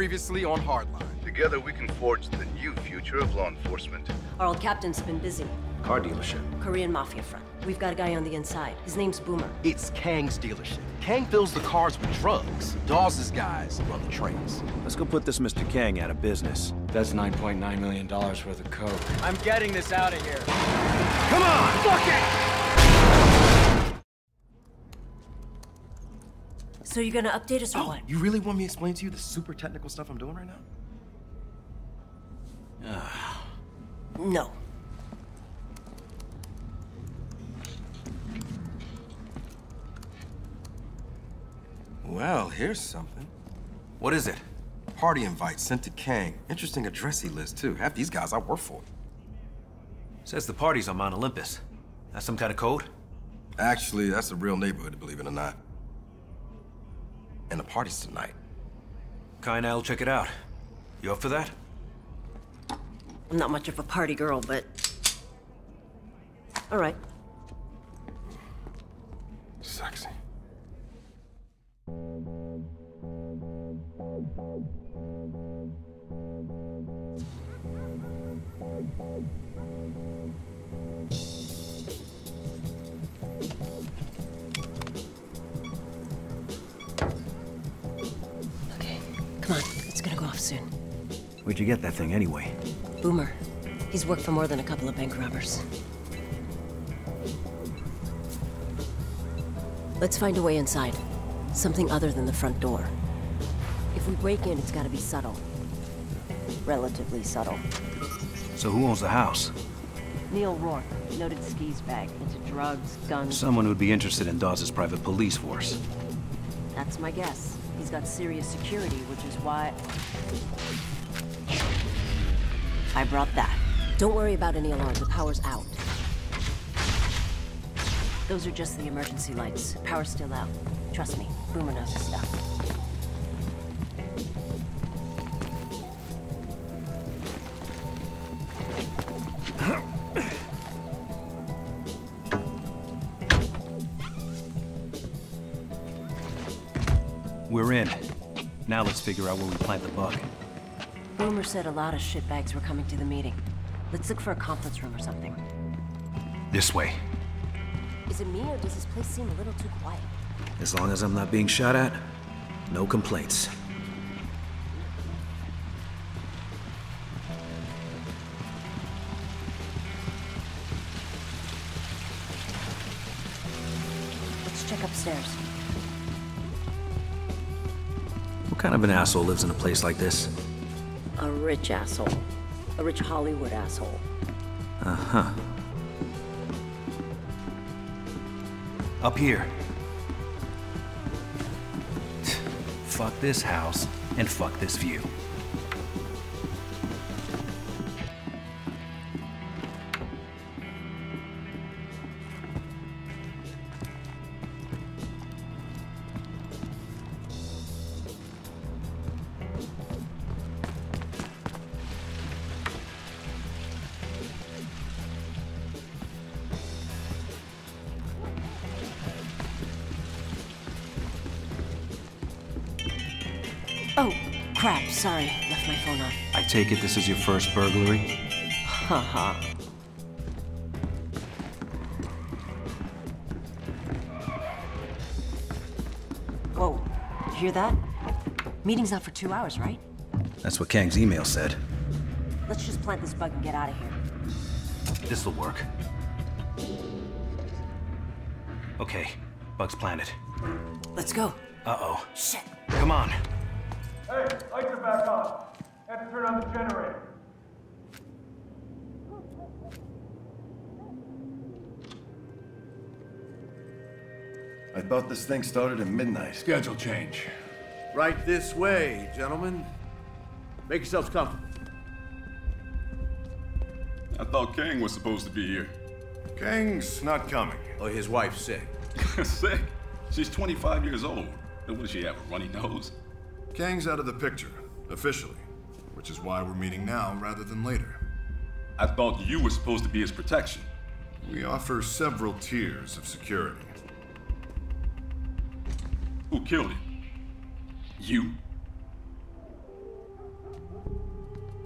Previously on Hardline. Together we can forge the new future of law enforcement. Our old captain's been busy. Car dealership. Korean Mafia front. We've got a guy on the inside. His name's Boomer. It's Kang's dealership. Kang fills the cars with drugs. Dawes' guys run the trains. Let's go put this Mr. Kang out of business. That's $9.9 million worth of coke. I'm getting this out of here. Come on! Fuck it! So you're gonna update us or Oh, what? you really want me to explain to you the super technical stuff I'm doing right now? No. Well, here's something. What is it? Party invite sent to Kang. Interesting address he lists, too. Half these guys I work for. Says the party's on Mount Olympus. That's some kind of code? Actually, that's a real neighborhood, believe it or not. And the party's tonight. Khai and I'll check it out. You up for that? I'm not much of a party girl, but... All right. Sexy. Soon. Where'd you get that thing anyway? Boomer. He's worked for more than a couple of bank robbers. Let's find a way inside. Something other than the front door. If we break in, it's gotta be subtle. Relatively subtle. So who owns the house? Neil Roark, noted skis bag, into drugs, guns. Someone who'd be interested in Dawes' private police force. That's my guess. He's got serious security, which is why... I brought that. Don't worry about any alarm. The power's out. Those are just the emergency lights. Power's still out. Trust me, Boomer knows his stuff. Now let's figure out where we plant the bug. Boomer said a lot of shitbags were coming to the meeting. Let's look for a conference room or something. This way. Is it me, or does this place seem a little too quiet? As long as I'm not being shot at, no complaints. Let's check upstairs. Kind of an asshole lives in a place like this? A rich asshole. A rich Hollywood asshole. Uh-huh. Up here. fuck this house, and fuck this view. Take it this is your first burglary? Haha. Whoa. You hear that? Meeting's not for two hours, right? That's what Kang's email said. Let's just plant this bug and get out of here. This'll work. Okay, bug's planted. Let's go. Uh-oh. Shit. Come on. Generator. I thought this thing started at midnight. Schedule change. Right this way, gentlemen. Make yourselves comfortable. I thought Kang was supposed to be here. Kang's not coming. Oh, his wife's sick. Sick. She's 25 years old. And what does she have, a runny nose? Kang's out of the picture, officially. Which is why we're meeting now rather than later. I thought you were supposed to be his protection. We offer several tiers of security. Who killed him? You?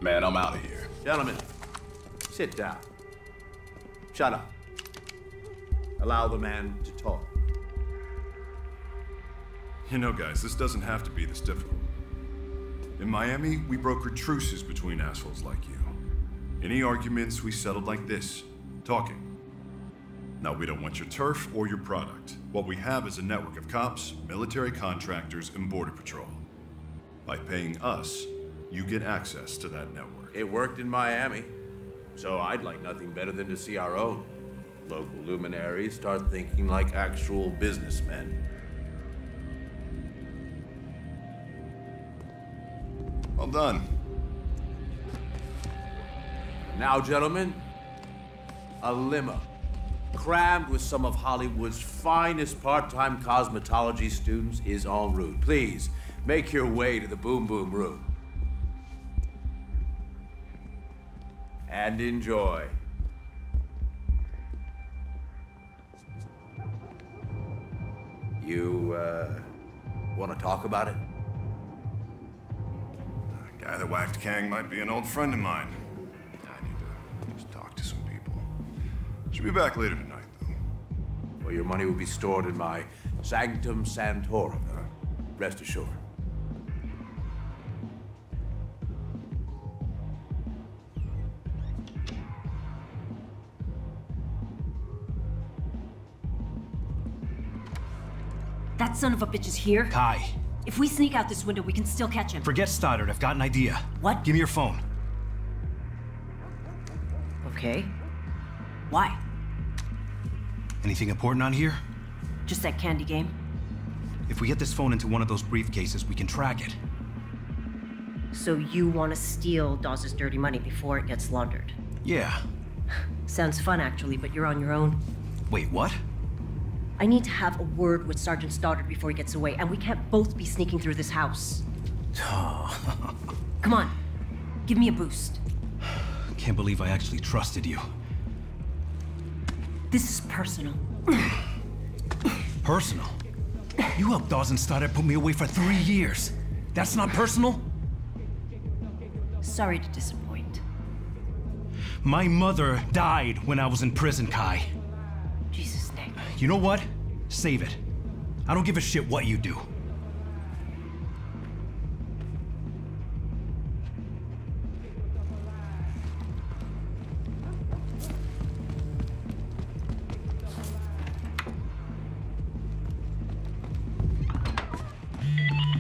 Man, I'm out of here. Gentlemen, sit down. Shut up. Allow the man to talk. You know, guys, this doesn't have to be this difficult. In Miami, we brokered truces between assholes like you. Any arguments we settled like this, talking. Now, we don't want your turf or your product. What we have is a network of cops, military contractors, and Border Patrol. By paying us, you get access to that network. It worked in Miami, so I'd like nothing better than to see our own local luminaries start thinking like actual businessmen. Well done. Now, gentlemen, a limo crammed with some of Hollywood's finest part-time cosmetology students is en route. Please, make your way to the Boom Boom Room. And enjoy. You, uh, want to talk about it? The guy that whacked Kang might be an old friend of mine. I need to just talk to some people. Should be back later tonight, though. Well, your money will be stored in my Sanctum Sanctorum, uh, rest assured. That son of a bitch is here? Khai, If we sneak out this window, we can still catch him. forget Stoddard. I've got an idea. What? Give me your phone. Okay. Why? Anything important on here? Just that candy game? If we get this phone into one of those briefcases, we can track it. So you want to steal Dawes' dirty money before it gets laundered? Yeah. Sounds fun, actually, but you're on your own. Wait, what? I need to have a word with Sergeant Stoddard before he gets away, and we can't both be sneaking through this house. Come on, give me a boost. Can't believe I actually trusted you. This is personal. Personal? You helped Dawes and Stoddard put me away for three years. That's not personal? Sorry to disappoint. My mother died when I was in prison, Khai. You know what? Save it. I don't give a shit what you do.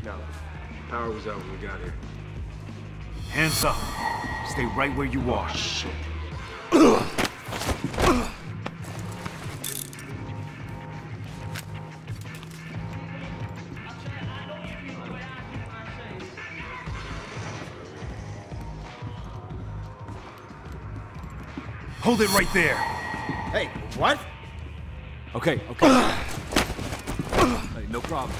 No. Power was out when we got here. Hands up. Stay right where you are. Oh, Hold it right there. Hey, what? Okay, okay. hey, no problem.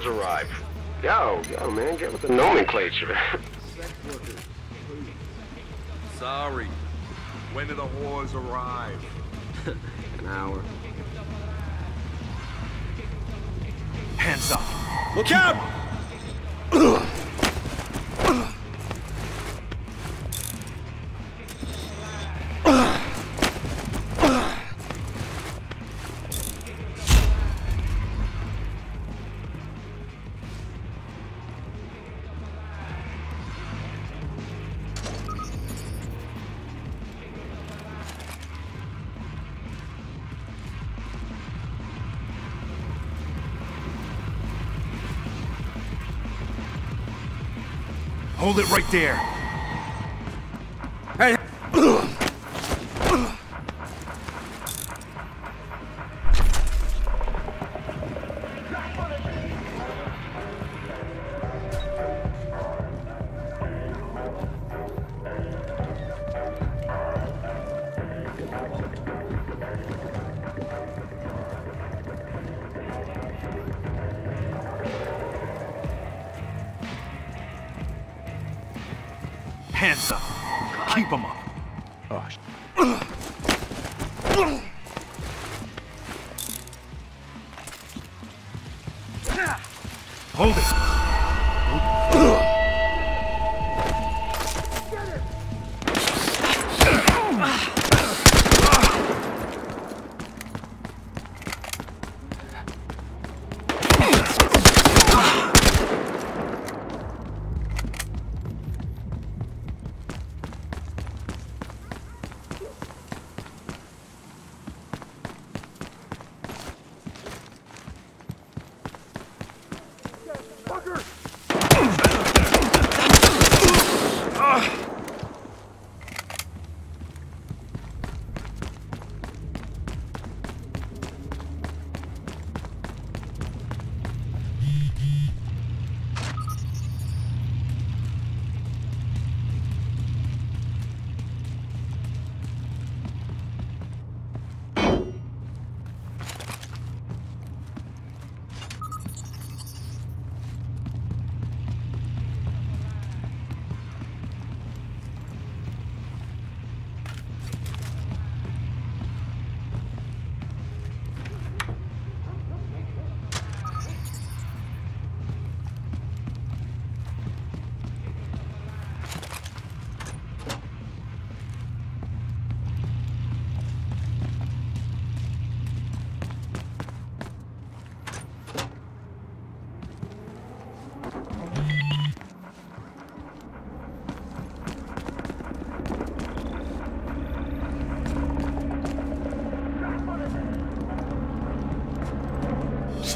When do the whores arrive? Yo, yo, man, get with the nomenclature. Sorry. When do the whores arrive? An hour. Hands up. Look out! Hold it right there.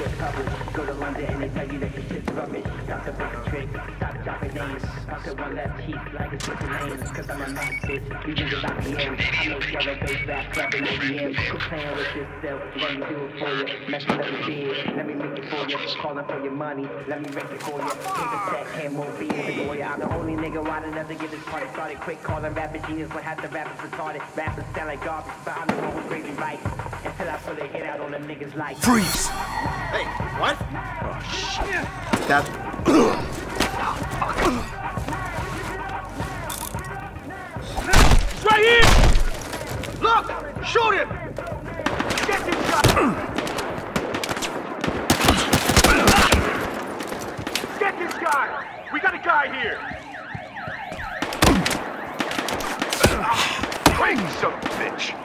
Shit published. Go to London and they tell you that your shit's rubbish. Got the book trick, stop dropping names. Out the one left cheek like it's switching lanes. Cause I'm a max bitch. You think about the end. I know yellow bass rap, rapping ABM. Quit playing with yourself. Let me do it for you. Messing up your bed. Let me make it for you. Calling for your money. Let me make it for you. Take a check, can't move be in the lawyer. I'm the only nigga wide enough to get this party started. Quick calling rapping genius, but half the rappers retarded. Rappers sound like garbage, but I'm the one with crazy right. Out on the niggas like Freeze! Hey, what? Oh, shit. That's Right here! Look! Shoot him! Get this guy! Get this guy! We got a guy here! Ah, Bring some bitch!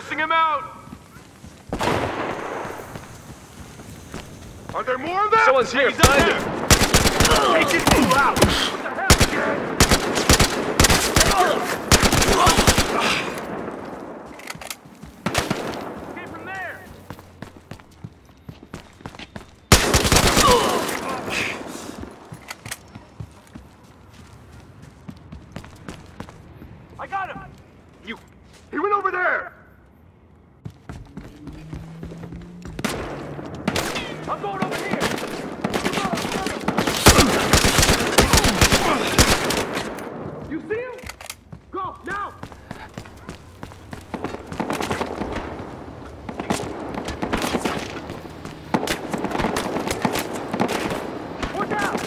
Gassing him out! Are there more of them? Someone's here, He's up find there. Take this fool out! What the hell, Escape from there! I got him! You... He went over there! I'm going over here! You see him? Go, now! Watch out!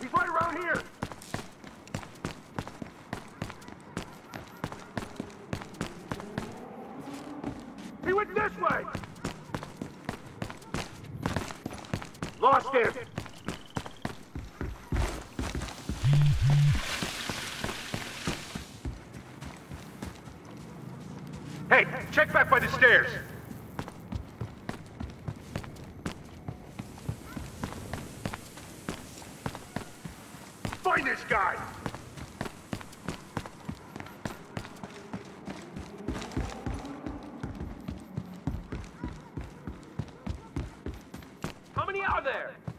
He's right around here! He went this way! Lost him! Hey, check back by the stairs! Find this guy! How many are there?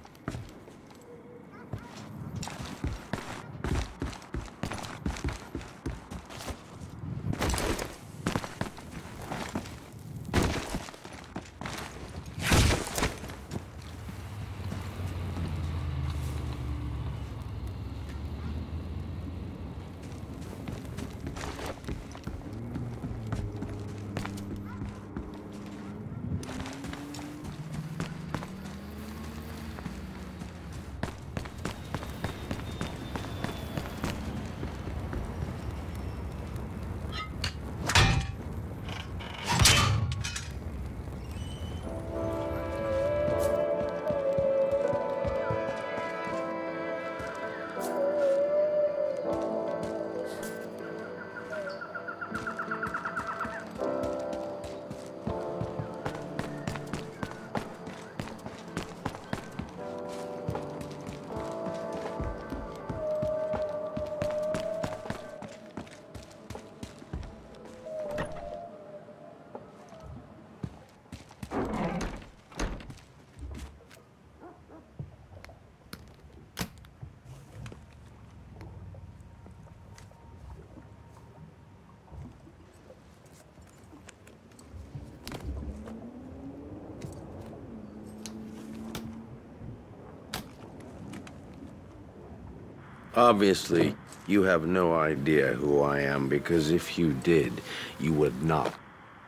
Obviously, you have no idea who I am, because if you did, you would not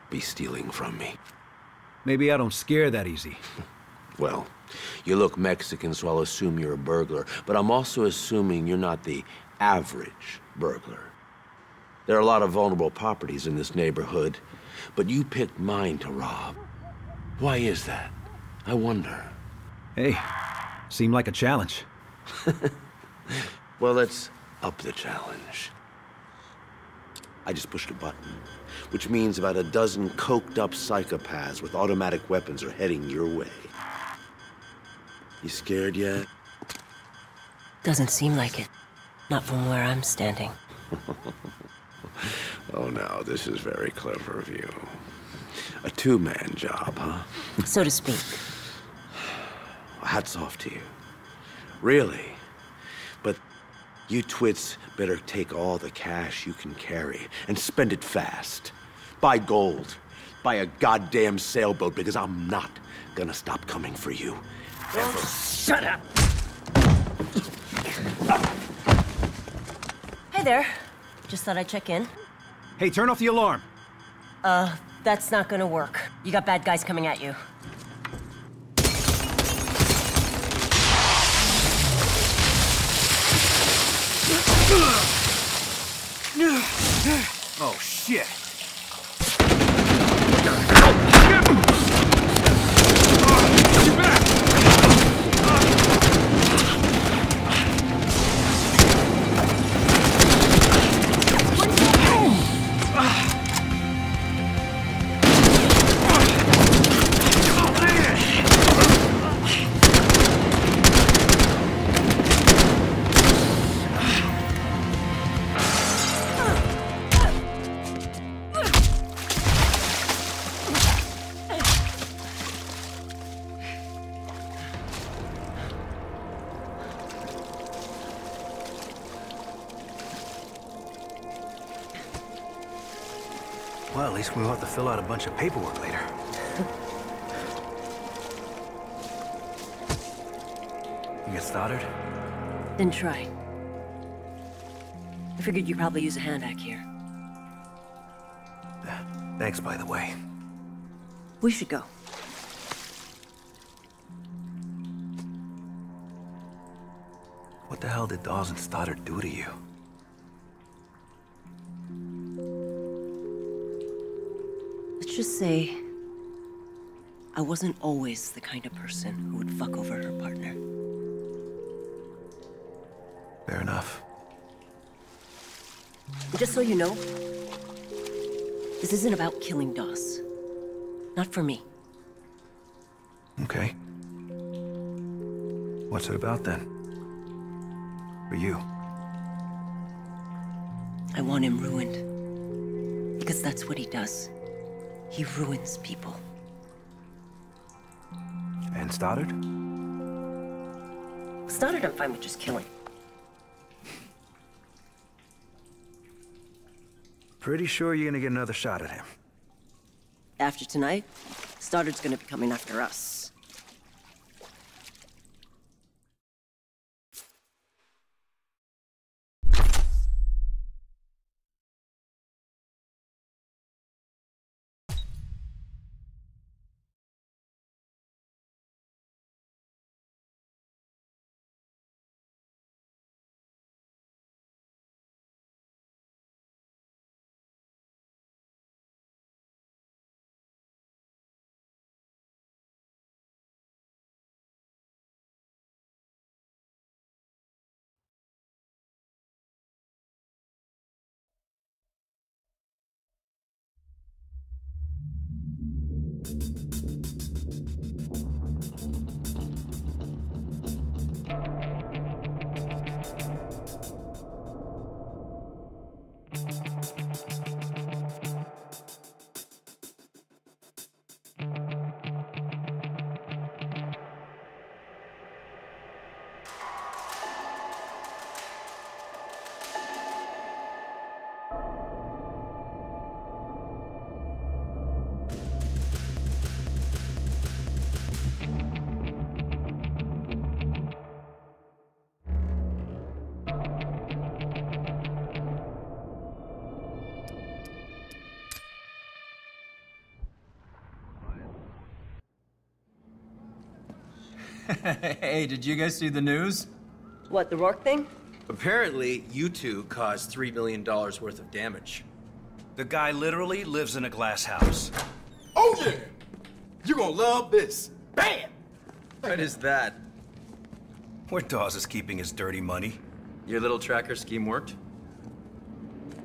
be stealing from me. Maybe I don't scare that easy. Well, you look Mexican, so I'll assume you're a burglar, but I'm also assuming you're not the average burglar. There are a lot of vulnerable properties in this neighborhood, but you picked mine to rob. Why is that? I wonder. Hey, seemed like a challenge. Well, let's up the challenge. I just pushed a button, which means about a dozen coked up psychopaths with automatic weapons are heading your way. You scared yet? Doesn't seem like it. Not from where I'm standing. oh no, this is very clever of you. A two-man job, huh? So to speak. Hats off to you. Really. But you twits better take all the cash you can carry and spend it fast. Buy gold. Buy a goddamn sailboat because I'm not gonna stop coming for you. Ever. Shut up! Hey there. Just thought I'd check in. Hey, turn off the alarm. Uh, that's not gonna work. You got bad guys coming at you. Oh, shit. Well, at least we won't have to fill out a bunch of paperwork later. you get started? Then try. I figured you'd probably use a hand back here. Thanks, by the way. We should go. What the hell did Dawes and Stoddard do to you? Let's just say... I wasn't always the kind of person who would fuck over her partner. Fair enough. Just so you know, this isn't about killing Dawes. Not for me. Okay. What's it about then? For you? I want him ruined. Because that's what he does. He ruins people. And Stoddard? Stoddard I'm fine with just killing. Pretty sure you're gonna get another shot at him. After tonight, Stoddard's gonna be coming after us. hey, did you guys see the news? What, the Roark thing? Apparently, you two caused $3 million worth of damage. The guy literally lives in a glass house. Oh, yeah! You're gonna love this. Bam! What is that? Where Dawes is keeping his dirty money. Your little tracker scheme worked?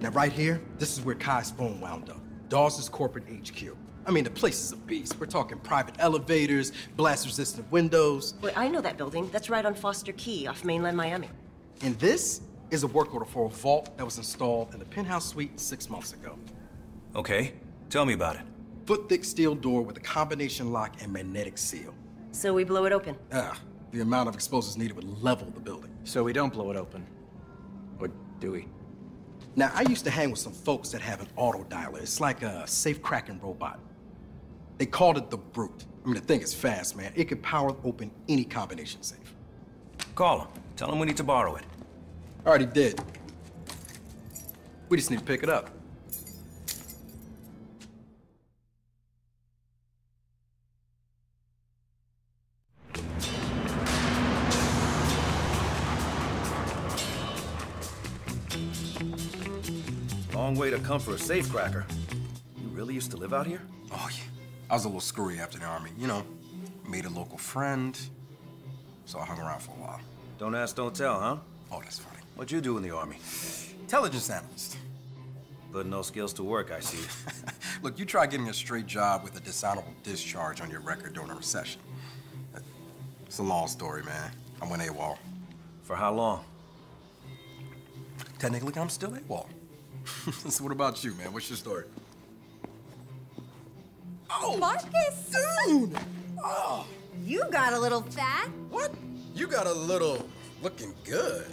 Now, right here, this is where Khai's phone wound up. Dawes' corporate HQ. I mean, the place is a beast. We're talking private elevators, blast-resistant windows. Wait, I know that building. That's right on Foster Key off mainland Miami. And this is a work order for a vault that was installed in the penthouse suite six months ago. Okay, tell me about it. Foot-thick steel door with a combination lock and magnetic seal. So we blow it open? Ah, the amount of explosives needed would level the building. So we don't blow it open. Or do we? Now, I used to hang with some folks that have an auto dialer. It's like a safe cracking robot. They called it the Brute. I mean, the thing is fast, man. It could power open any combination safe. Call him. Tell him we need to borrow it. Already did. We just need to pick it up. Long way to come for a safecracker. You really used to live out here? Oh, yeah. I was a little screwy after the army. You know, made a local friend. So I hung around for a while. Don't ask, don't tell, huh? Oh, that's funny. What'd you do in the army? Intelligence analyst. But no skills to work, I see. Look, you try getting a straight job with a dishonorable discharge on your record during a recession. It's a long story, man. I went AWOL. For how long? Technically, I'm still AWOL. so what about you, man? What's your story? Oh, Marcus! Dude! Oh. You got a little fat. What? You got a little looking good.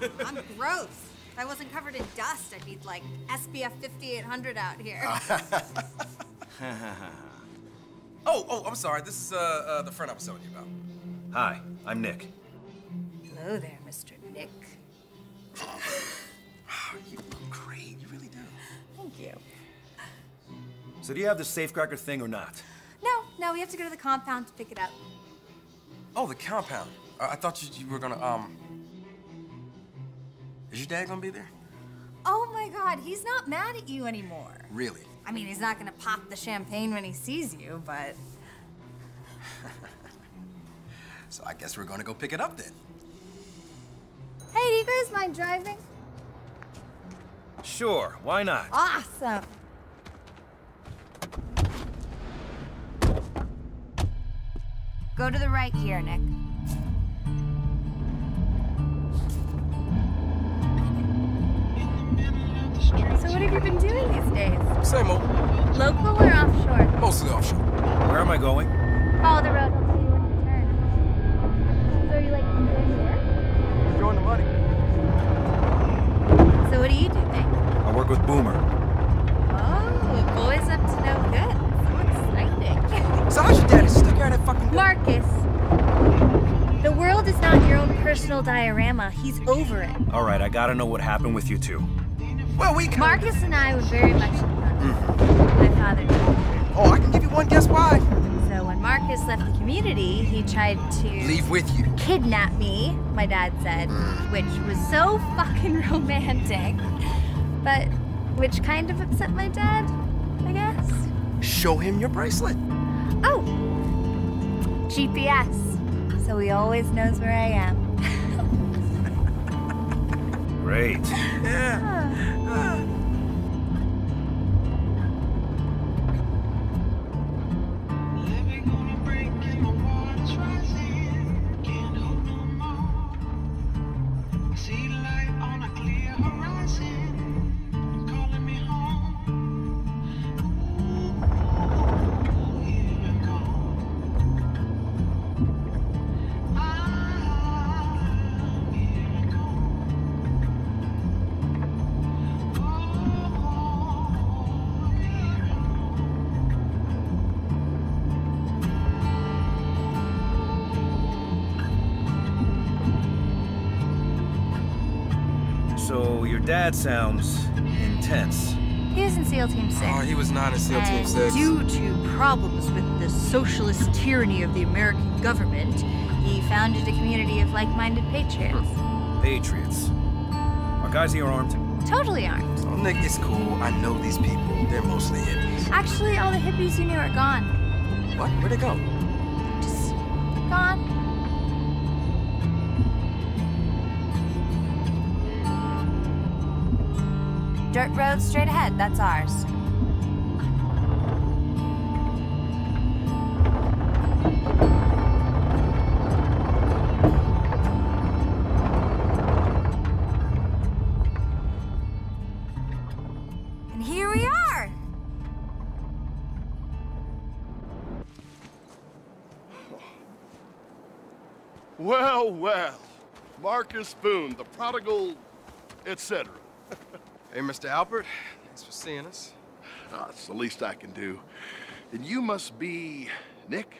I'm gross. If I wasn't covered in dust, I'd be like SPF 5800 out here. oh, oh, I'm sorry. This is uh, uh, the friend I was telling you about. Hi, I'm Nick. Hello there, Mr. Nick. So do you have the safecracker thing or not? No, no, we have to go to the compound to pick it up. Oh, the compound. Uh, I thought you, you were gonna, um... Is your dad gonna be there? Oh my god, he's not mad at you anymore. Really? I mean, he's not gonna pop the champagne when he sees you, but. So I guess we're gonna go pick it up then. Hey, do you guys mind driving? Sure, why not? Awesome. Go to the right here, Nick. So what have you been doing these days? Same old. Local or offshore? Mostly offshore. Where am I going? Follow the road. I'll tell you when to turn. So are you like enjoying work? Enjoying the money. So what do you do, Nick? I work with Boomer. Oh, boys up to no good. So exciting. So how's your daddy? Still carrying that fucking... Marcus, the world is not your own personal diorama. He's over it. All right, I gotta know what happened with you two. Well, we Marcus and I were very much in love. My father died. Oh, I can give you one guess why. So when Marcus left the community, he tried to Leave with you. kidnap me, my dad said, mm. which was so fucking romantic. But which kind of upset my dad, I guess. Show him your bracelet. Oh, GPS. So he always knows where I am. Great. Yeah. So your dad sounds intense. He was in SEAL Team 6. Oh, he was not in SEAL Team And 6. Due to problems with the socialist tyranny of the American government, He founded a community of like-minded patriots. Patriots. Are guys here armed? Totally armed. Oh, Nick, it's cool. I know these people. They're mostly hippies. Actually, all the hippies you knew are gone. What? Where'd they go? Dirt road straight ahead, that's ours. And here we are! Well, well. Marcus Boone, the prodigal, etc. Hey, Mr. Alpert. Thanks for seeing us. Ah, it's the least I can do. And you must be Nick?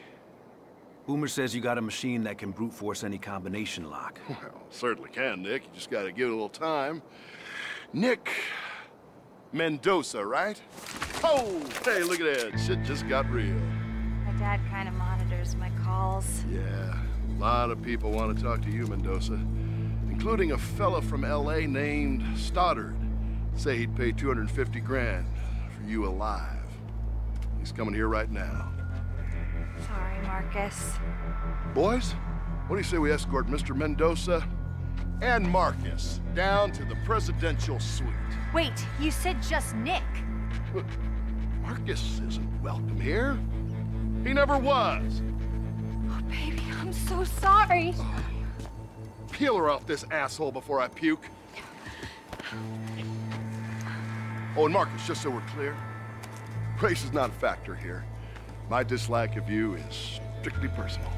Boomer says you got a machine that can brute force any combination lock. Well, certainly can, Nick. You just gotta give it a little time. Nick Mendoza, right? Oh, hey, look at that. Shit just got real. My dad kind of monitors my calls. Yeah, a lot of people want to talk to you, Mendoza, including a fella from L.A. named Stoddard. Say he'd pay 250 grand for you alive. He's coming here right now. Sorry, Marcus. Boys, what do you say we escort Mr. Mendoza and Marcus down to the presidential suite? Wait, you said just Nick. Marcus isn't welcome here. He never was. Oh, baby, I'm so sorry. Peel her off this asshole before I puke. Oh, and Marcus, just so we're clear, race is not a factor here. My dislike of you is strictly personal.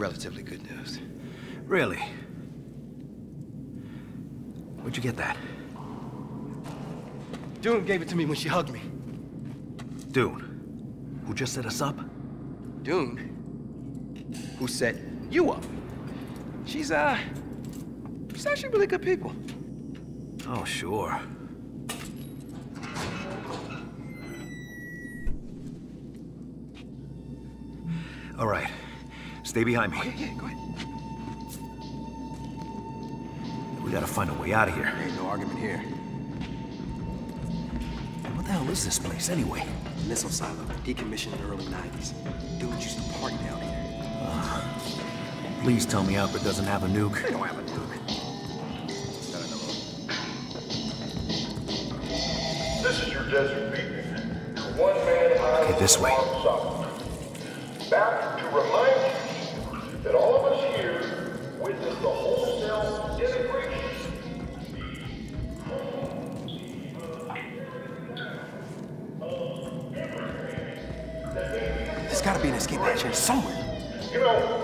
Relatively good news. Really? Where'd you get that? Dune gave it to me when she hugged me. Dune, who just set us up? Dune? Who set you up? She's, uh... She's actually really good people. Oh, sure. All right. Stay behind me. Oh, okay, yeah, go ahead. We gotta find a way out of here. Ain't no argument here. What the hell is this place, anyway? Missile silo, decommissioned in the early 90s. Dudes used to party down here. Please tell me Alpert doesn't have a nuke. They don't have a nuke. This is your desert beacon. One man Okay, this way. Back to remind You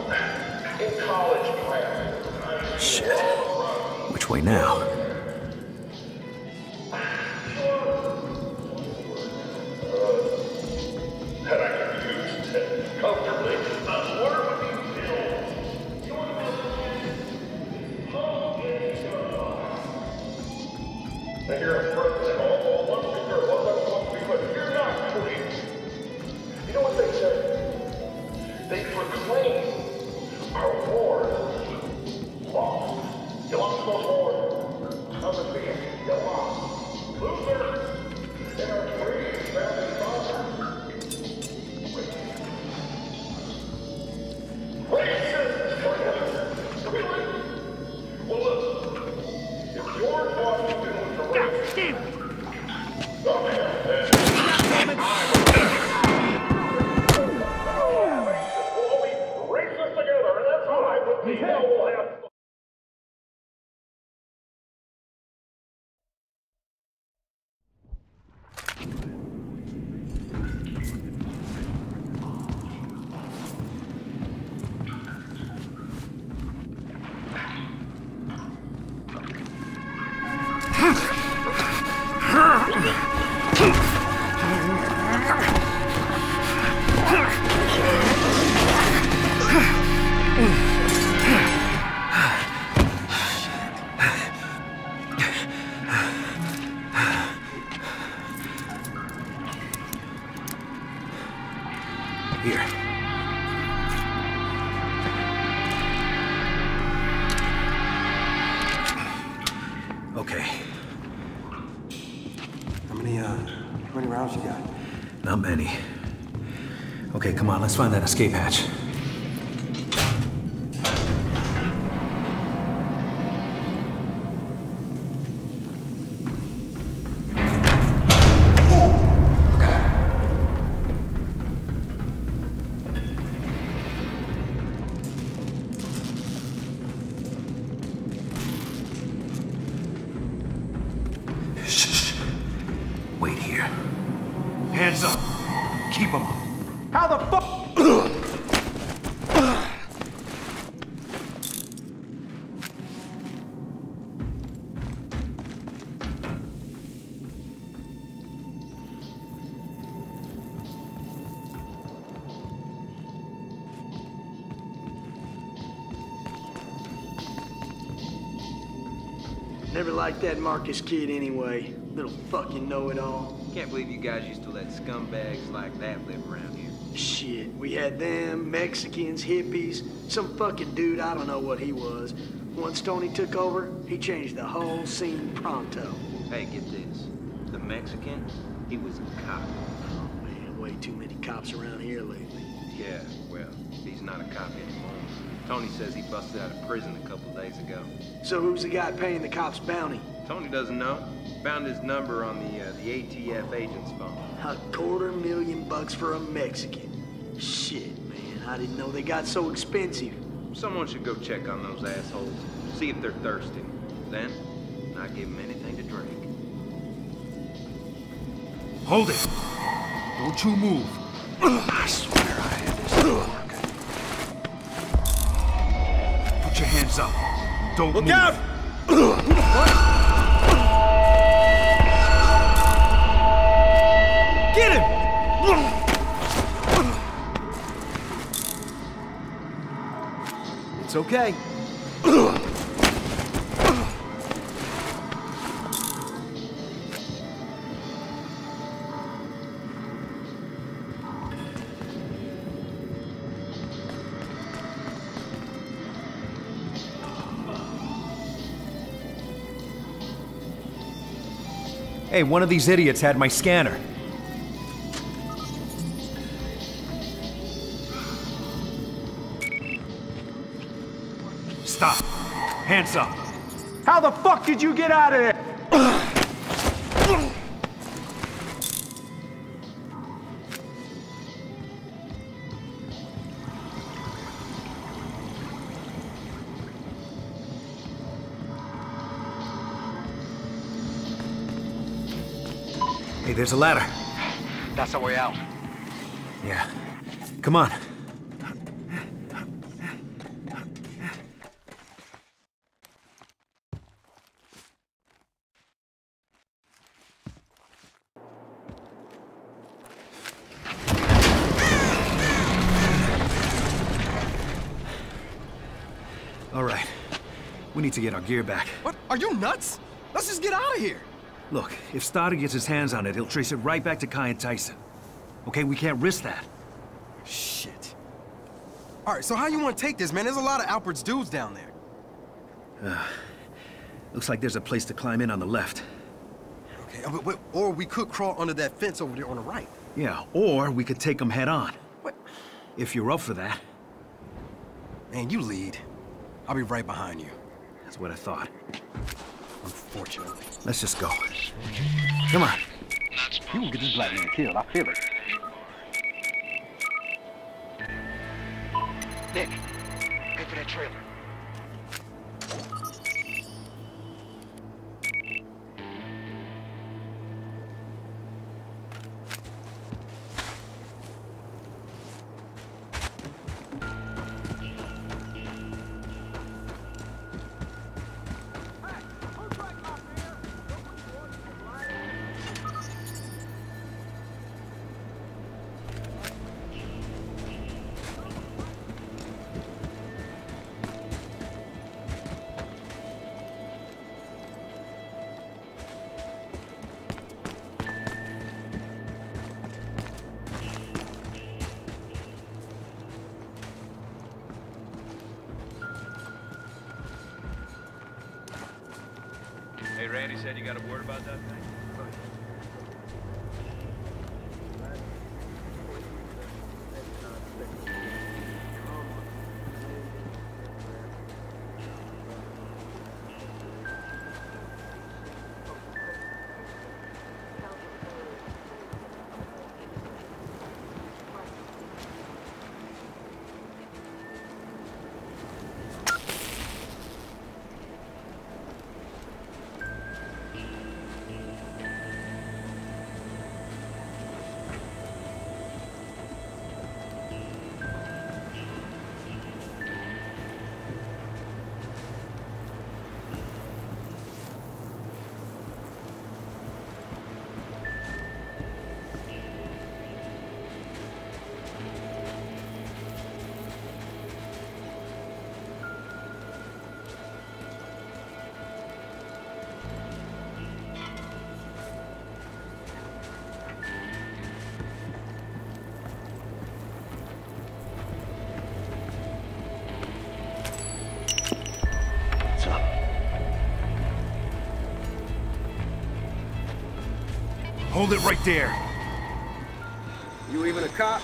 find that escape hatch. Never liked that Marcus kid anyway. Little fucking know-it-all. Can't believe you guys used to let scumbags like that live around here. Shit, we had them, Mexicans, hippies, some fucking dude, I don't know what he was. Once Tony took over, he changed the whole scene pronto. Hey, get this. The Mexican, he was a cop. Oh man, way too many cops around here lately. Yeah, well, he's not a cop anymore. Tony says he busted out of prison a couple days ago. So who's the guy paying the cops bounty? Tony doesn't know. Found his number on the uh, the ATF agent's phone. A quarter million bucks for a Mexican. Shit, man, I didn't know they got so expensive. Someone should go check on those assholes. See if they're thirsty. Then, not give them anything to drink. Hold it. Don't you move. I swear I Hands up. Don't Look move. out! Get him! It's okay. Hey, one of these idiots had my scanner. Stop. Hands up. How the fuck did you get out of there? There's a ladder. That's our way out. Yeah. Come on. All right. We need to get our gear back. What? Are you nuts? Let's just get out of here. Look, if Stoddard gets his hands on it, he'll trace it right back to Khai and Tyson. Okay, we can't risk that. Shit. All right, so how you want to take this, man? There's a lot of Alpert's dudes down there. Uh, looks like there's a place to climb in on the left. Okay, uh, or we could crawl under that fence over there on the right. Yeah, or we could take them head on. What? If you're up for that. Man, you lead. I'll be right behind you. That's what I thought. Unfortunately. Let's just go. Come on. You will get this black man killed. I feel it. Nick, Hey, Randy said you got a word about that Hold it right there. You even a cop?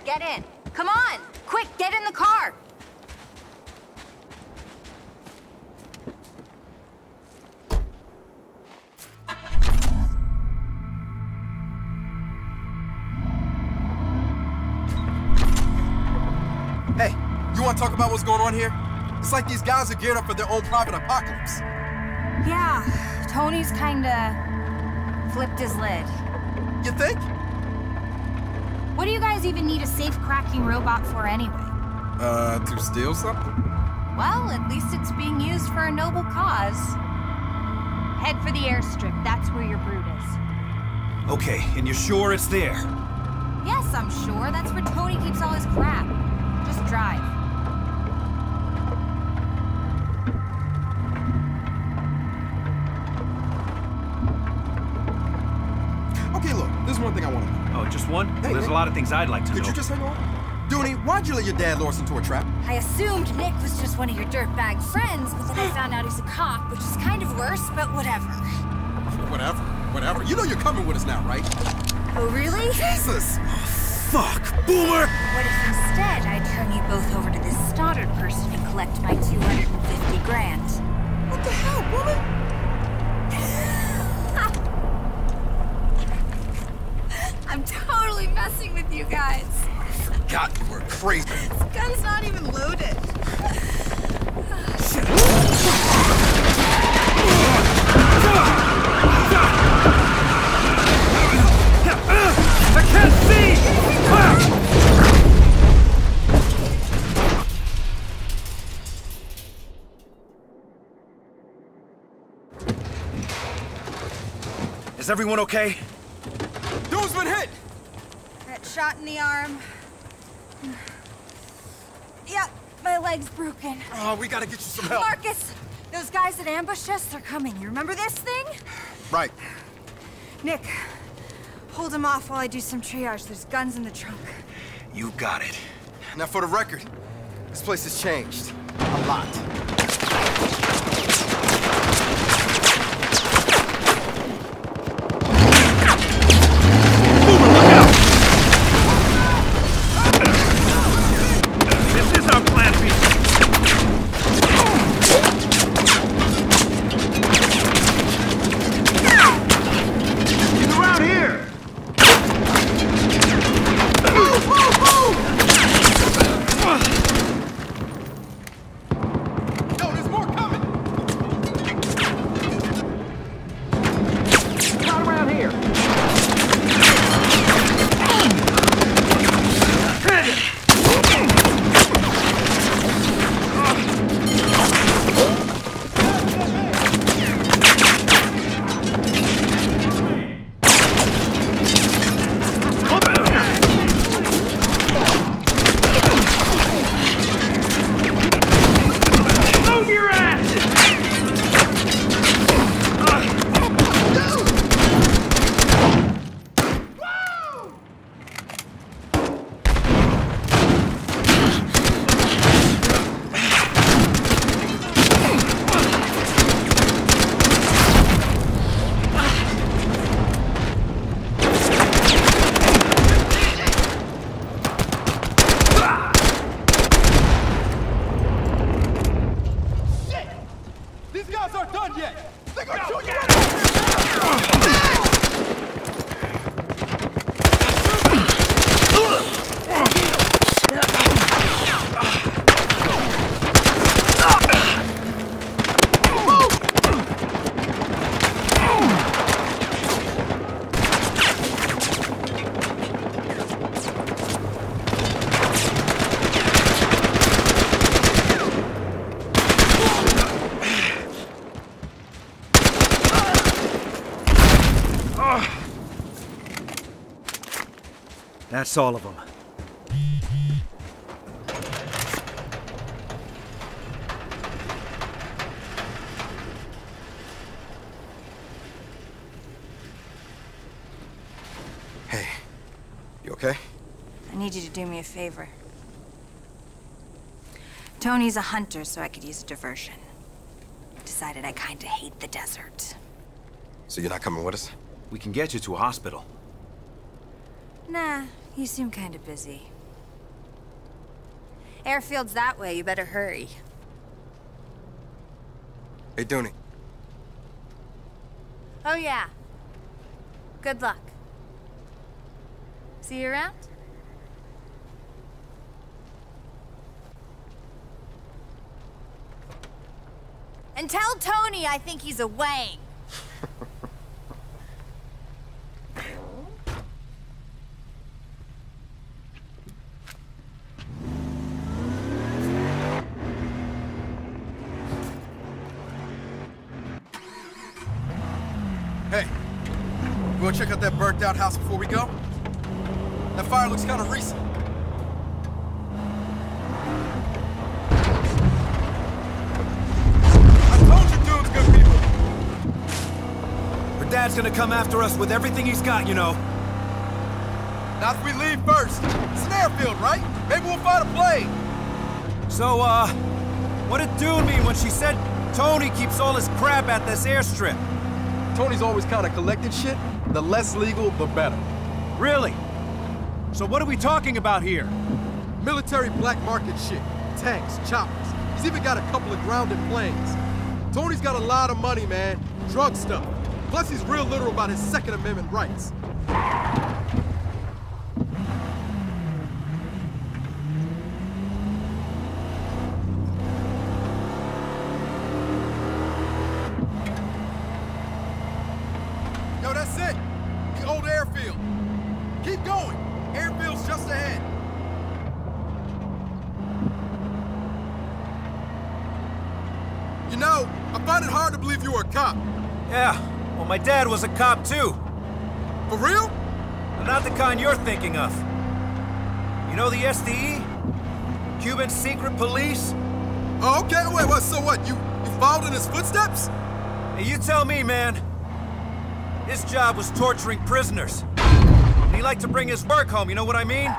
Here, get in. Come on! Quick, get in the car! Hey, you want to talk about what's going on here? It's like these guys are geared up for their own private apocalypse. Yeah, Tony's kinda flipped his lid. You think? What do you guys even need a safe cracking robot for anyway? Uh, to steal something? Well, at least it's being used for a noble cause. Head for the airstrip. That's where your brute is. Okay, and you're sure it's there? Yes, I'm sure. That's where Tony keeps all his crap. Just drive. A lot of things I'd like to Could know. you just hang on? Dooney, why'd you let your dad lure us into a trap? I assumed Nick was just one of your dirtbag friends, but then I found out he's a cop, which is kind of worse, but whatever. Whatever, whatever. You know you're coming with us now, right? Oh, really? Jesus! Fuck! Boomer! What if instead I turn you both over to this Stoddard person and collect my 250 grand? What the hell, woman? I'm totally messing with you guys. God, you were crazy. This gun's not even loaded. I can't see! Is everyone okay? Dude's been hit! Got shot in the arm. Yeah, my leg's broken. Oh, we gotta get you some help. Marcus, those guys that ambushed us, they're coming. You remember this thing? Right. Nick, hold him off while I do some triage. There's guns in the trunk. You got it. Now, for the record, this place has changed. A lot. That's all of them. Hey, you okay? I need you to do me a favor. Tony's a hunter, so I could use a diversion. Decided I kinda hate the desert. So you're not coming with us? We can get you to a hospital. You seem kinda busy. Airfield's that way, you better hurry. Hey, Dooney. Oh yeah. Good luck. See you around? And tell Tony I think he's a Wang. Hey, you wanna check out that burnt out house before we go? That fire looks kinda recent. I told you dudes good people. Her dad's gonna come after us with everything he's got, you know. Not if we leave first. It's an airfield, right? Maybe we'll find a plane. So, uh, what did Dune mean when she said Tony keeps all his crap at this airstrip? Tony's always kind of collected shit. The less legal, the better. Really? So what are we talking about here? Military black market shit. Tanks, choppers. He's even got a couple of grounded planes. Tony's got a lot of money, man. Drug stuff. Plus, he's real literal about his Second Amendment rights. Yo, that's it. The old airfield. Keep going. Airfield's just ahead. You know, I find it hard to believe you were a cop. Yeah, well, my dad was a cop too. For real? Not the kind you're thinking of. You know the SDE? Cuban secret police? Oh, okay. Wait, what? So what? You you followed in his footsteps? Hey, you tell me, man. His job was torturing prisoners. And he liked to bring his work home, you know what I mean?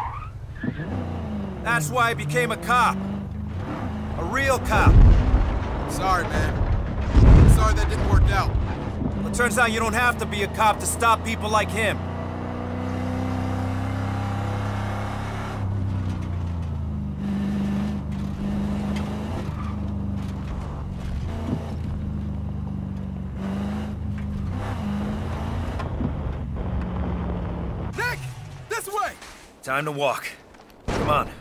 That's why I became a cop. A real cop. Sorry, man. Sorry that didn't work out. Turns out you don't have to be a cop to stop people like him. Nick! This way! Time to walk. Come on.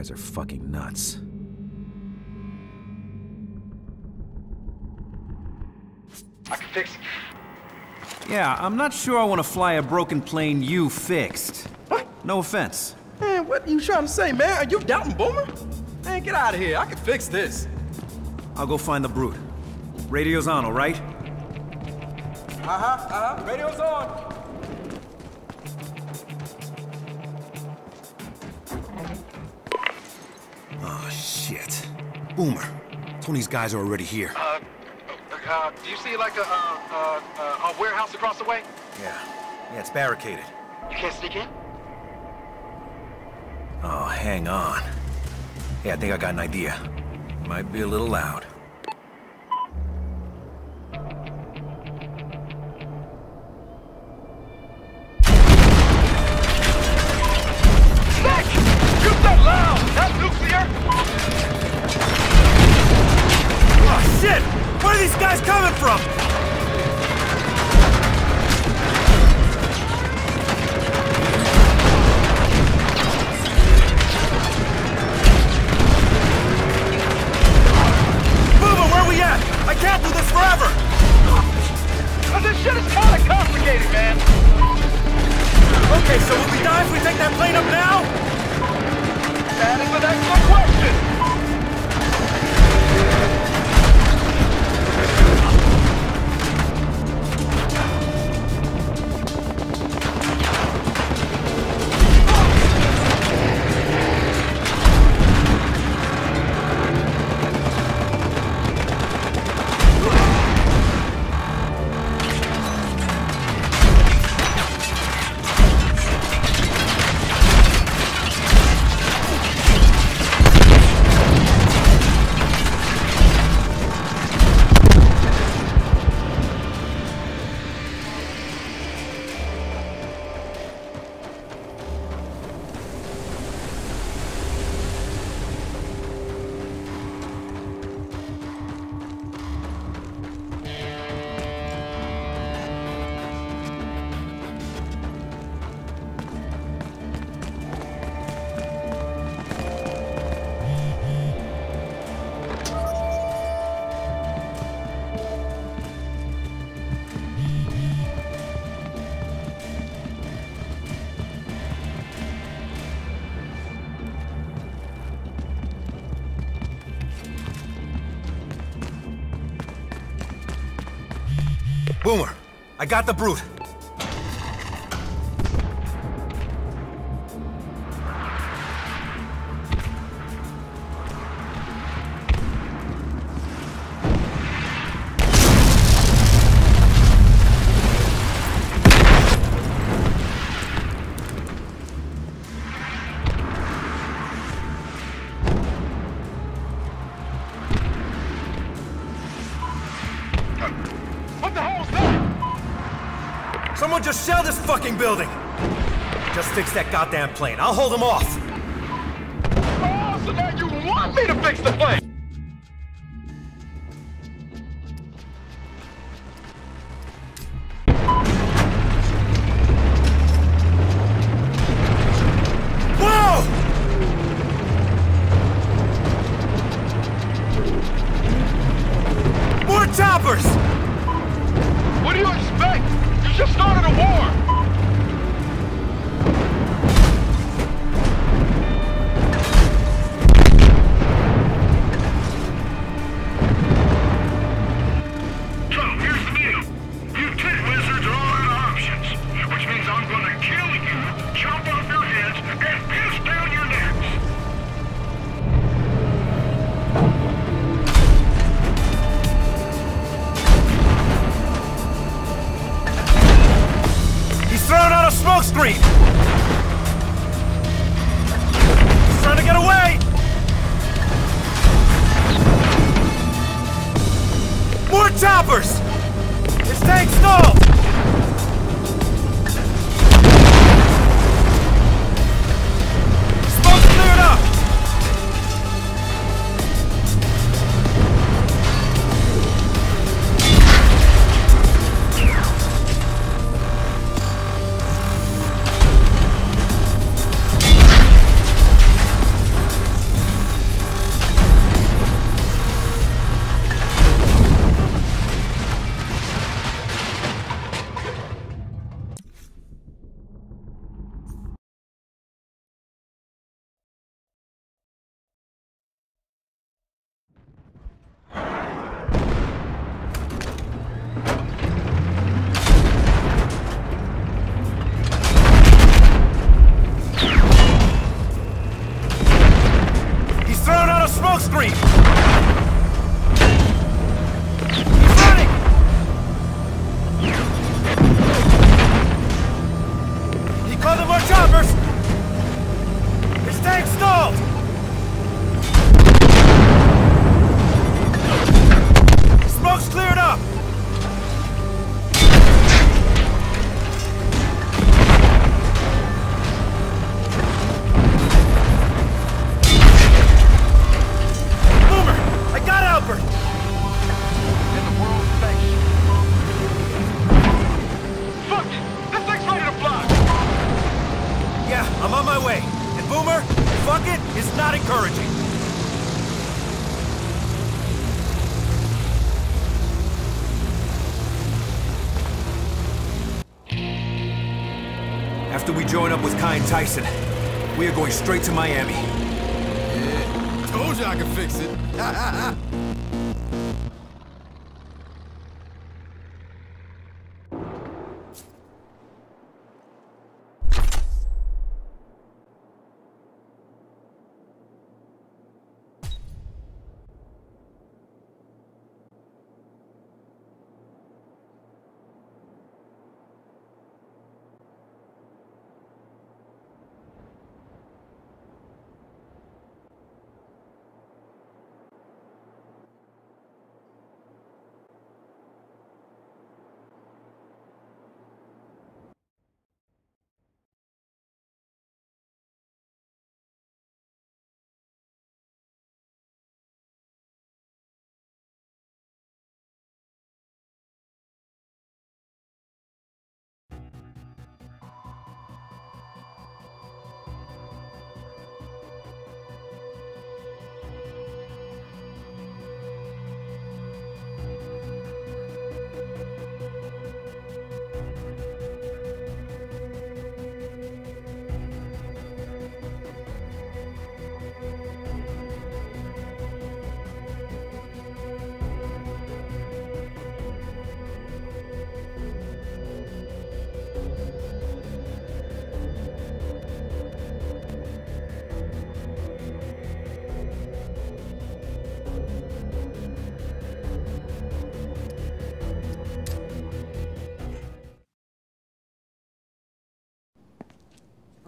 Guys are fucking nuts. I can fix it. Yeah, I'm not sure I want to fly a broken plane you fixed. What? No offense. Man, what are you trying to say, man? Are you doubting Boomer? Man, get out of here. I can fix this. I'll go find the brute. Radio's on, all right? Uh-huh, uh-huh. Radio's on. Oh, shit. Boomer, Tony's guys are already here. Uh, uh, do you see like a, uh, uh, uh, a warehouse across the way? Yeah. Yeah, it's barricaded. You can't sneak in? Oh, hang on. Yeah, I think I got an idea. Might be a little loud. Not nuclear! Oh, shit! Where are these guys coming from? Boomer, where we at? I can't do this forever! This shit is kinda complicated, man! Okay, so will we die if we take that plane up now? That is an excellent question! Got the brute. Building! Just fix that goddamn plane. I'll hold them off. Tyson, we are going straight to Miami. Yeah, told you I could fix it.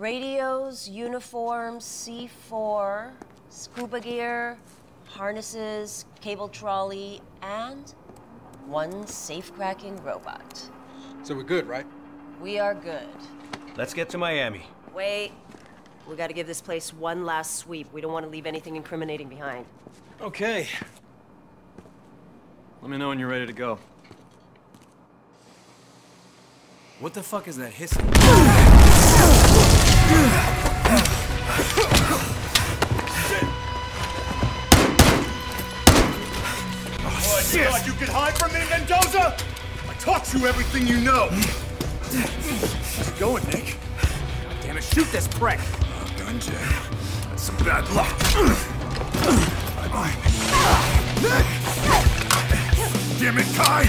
Radios, uniforms, C4, scuba gear, harnesses, cable trolley, and one safe-cracking robot. So we're good, right? We are good. Let's get to Miami. Wait. We gotta give this place one last sweep. We don't want to leave anything incriminating behind. Okay. Let me know when you're ready to go. What the fuck is that hissing? Oh, you thought you could hide from me, Mendoza? I taught you everything you know. How's it going, Nick? God damn it, shoot this prick! Oh, jam. That's some bad luck. Nick! Damn it, Khai!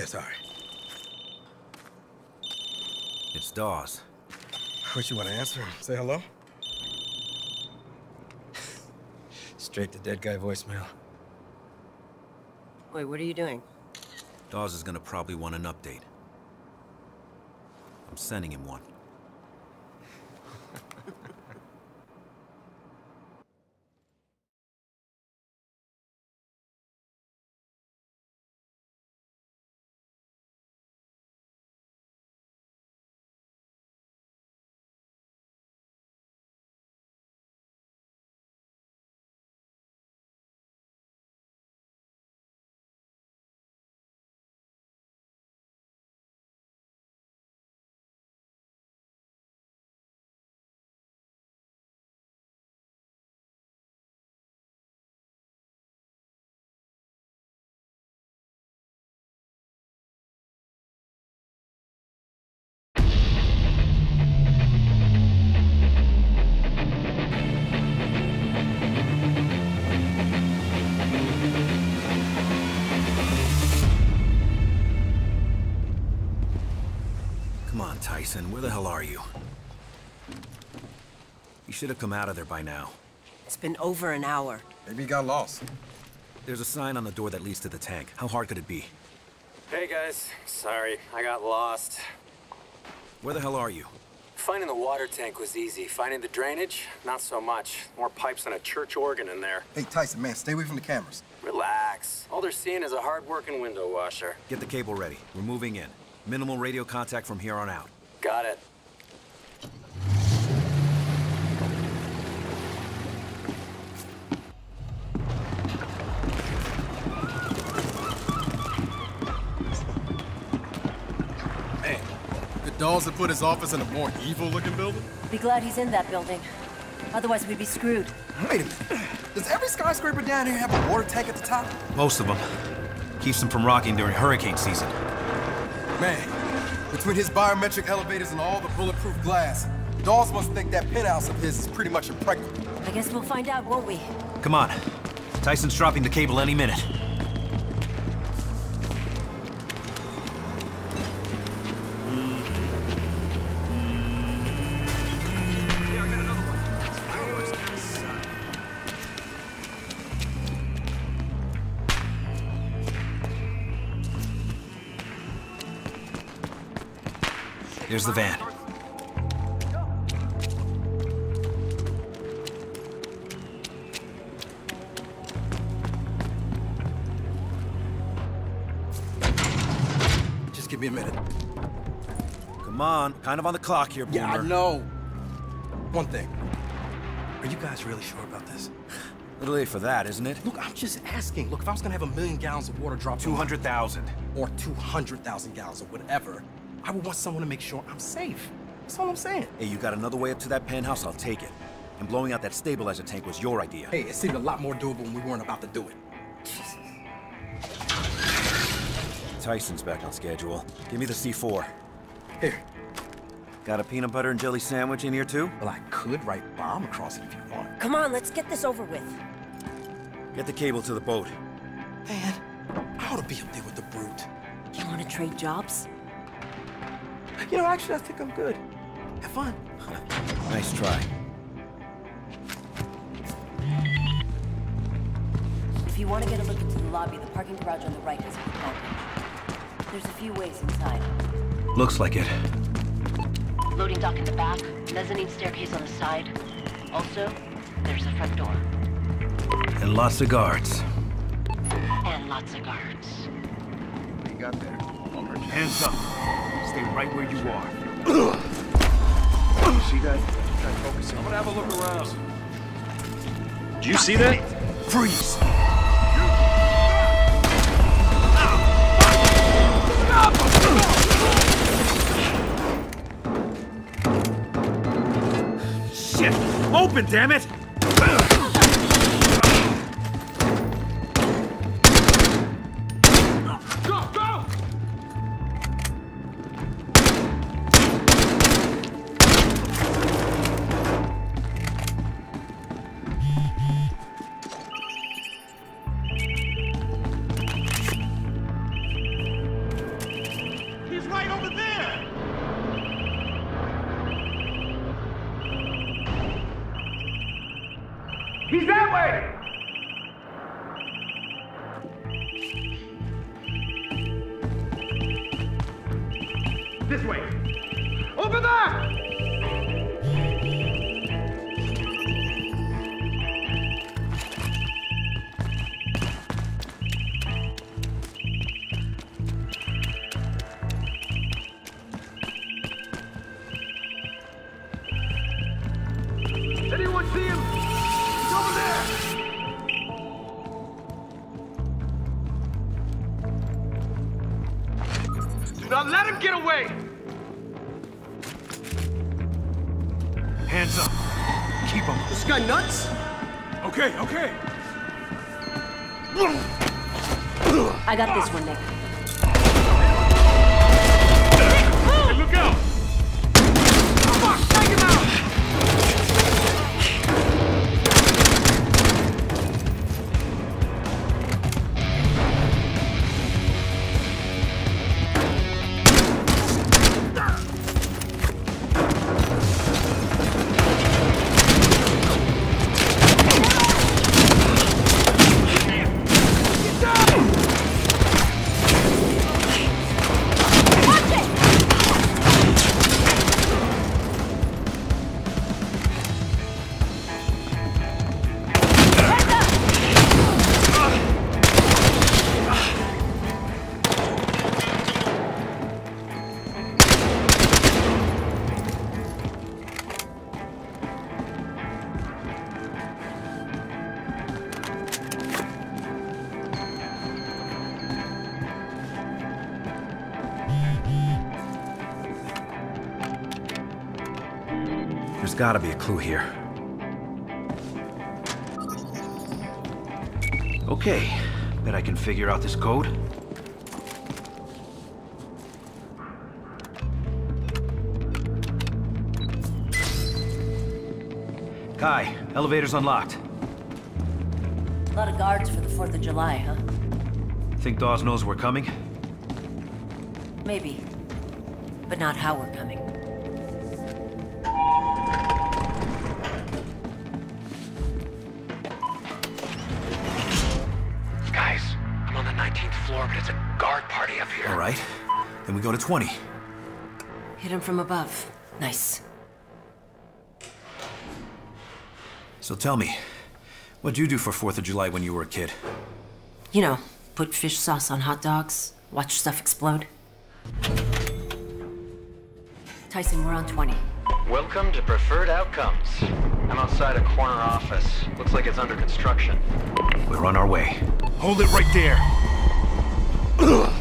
Yeah, sorry. It's Dawes. What, you want to answer? Say hello? Straight to dead guy voicemail. Wait, what are you doing? Dawes is gonna probably want an update. I'm sending him one. Where the hell are you? You should have come out of there by now. It's been over an hour. Maybe he got lost. There's a sign on the door that leads to the tank. How hard could it be? Hey guys, sorry, I got lost. Where the hell are you? Finding the water tank was easy. Finding the drainage, not so much. More pipes than a church organ in there. Hey, Tyson, man, stay away from the cameras. Relax. All they're seeing is a hard-working window washer. Get the cable ready. We're moving in. Minimal radio contact from here on out. Got it. Man, the dolls have put his office in a more evil-looking building? Be glad he's in that building. Otherwise, we'd be screwed. Wait a minute. Does every skyscraper down here have a water tank at the top? Most of them. Keeps them from rocking during hurricane season. Man, between his biometric elevators and all the bulletproof glass, Dawes must think that penthouse of his is pretty much impregnable. I guess we'll find out, won't we? Come on. Tyson's dropping the cable any minute. Here's the van. Just give me a minute. Come on, kind of on the clock here, Boomer. Yeah, I know. One thing. Are you guys really sure about this? A little late for that, isn't it? Look, I'm just asking. Look, if I was gonna have a million gallons of water dropped 200,000. or 200,000 gallons or whatever, I would want someone to make sure I'm safe. That's all I'm saying. Hey, you got another way up to that penthouse, I'll take it. And blowing out that stabilizer tank was your idea. Hey, it seemed a lot more doable when we weren't about to do it. Jesus. Tyson's back on schedule. Give me the C4. Here. Got a peanut butter and jelly sandwich in here too? Well, I could write bomb across it if you want. Come on, let's get this over with. Get the cable to the boat. Man, I ought to be up there with the brute. You want to trade jobs? You know, actually, I think I'm good. Have fun. Nice try. If you want to get a look into the lobby, the parking garage on the right has a key There's a few ways inside. Looks like it. Loading dock in the back, mezzanine staircase on the side. Also, there's a front door. And lots of guards. And lots of guards. What you got there? Hands up. Stay right where you are. You see that? Try focusing. I'm gonna have a look around. Do you see that? Freeze! Shit! Open, damn it! There's gotta be a clue here. Okay, bet I can figure out this code. Khai, elevator's unlocked. A lot of guards for the 4th of July, huh? Think Dawes knows we're coming? Maybe. But not how we're coming. 20. Hit him from above. Nice. So tell me, what'd you do for 4th of July when you were a kid? You know, put fish sauce on hot dogs, watch stuff explode. Tyson, we're on 20. Welcome to Preferred Outcomes. I'm outside a corner office. Looks like it's under construction. We're on our way. Hold it right there.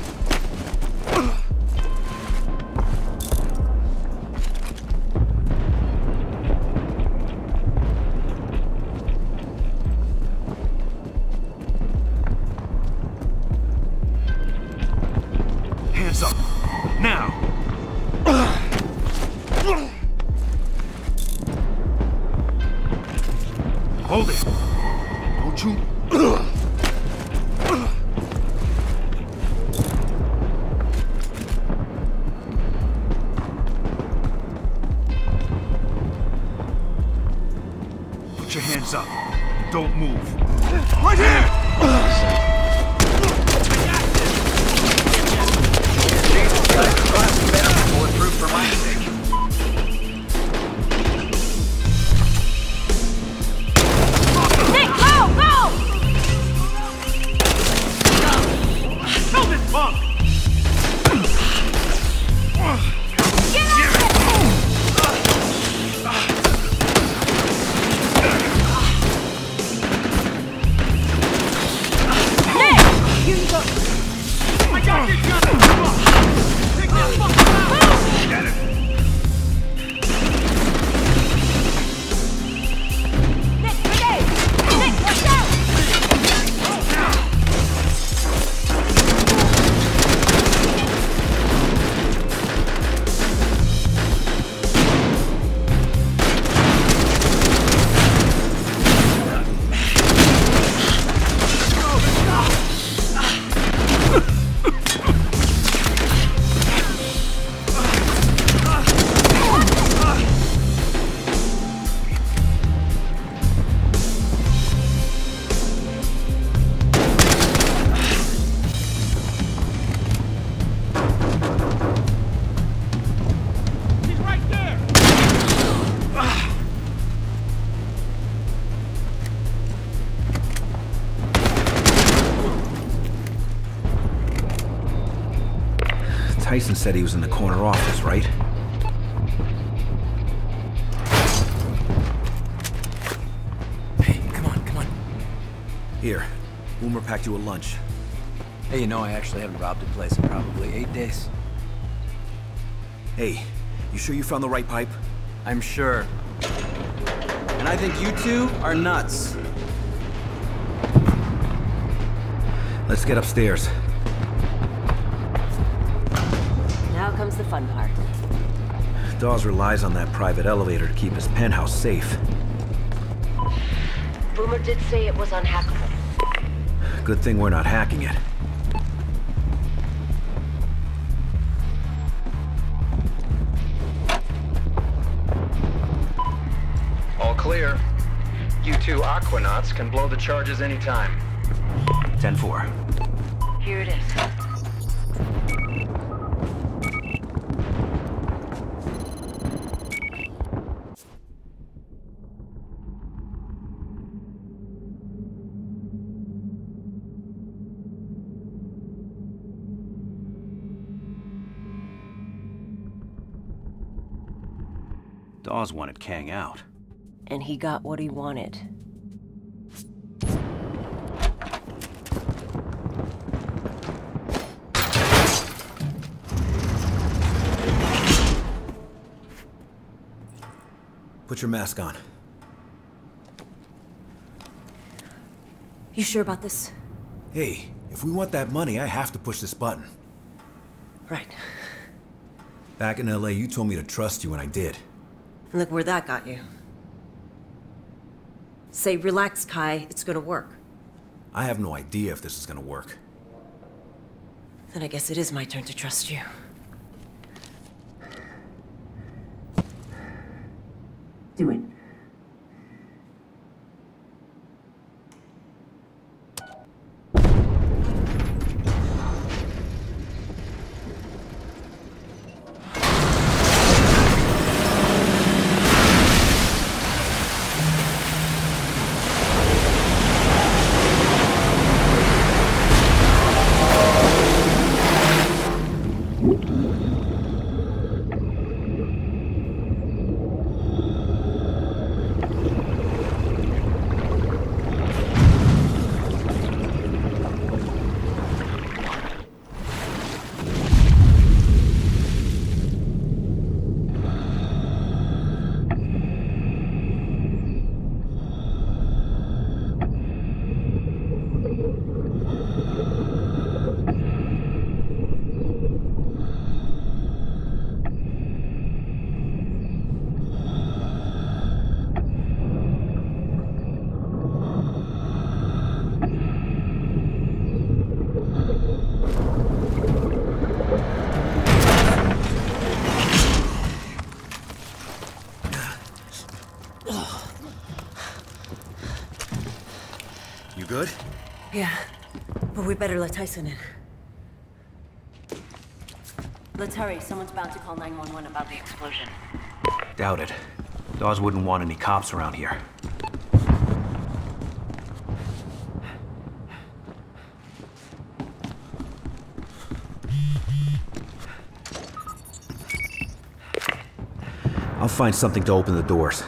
said he was in the corner office, right? Hey, come on, come on. Here, Boomer packed you a lunch. Hey, you know, I actually haven't robbed a place in probably eight days. Hey, you sure you found the right pipe? I'm sure. And I think you two are nuts. Let's get upstairs. Comes the fun part. Dawes relies on that private elevator to keep his penthouse safe. Boomer did say it was unhackable. Good thing we're not hacking it. All clear. You two Aquanauts can blow the charges anytime. 10-4. Here it is. Dawes wanted Kang out. And he got what he wanted. Put your mask on. You sure about this? Hey, if we want that money, I have to push this button. Right. Back in LA, you told me to trust you, and I did. And look where that got you. Say, relax, Khai. It's gonna work. I have no idea if this is gonna work. Then I guess it is my turn to trust you. Do it. You good? Yeah, better let Tyson in. Let's hurry. Someone's bound to call 911 about the explosion. Doubt it. Dawes wouldn't want any cops around here. I'll find something to open the doors.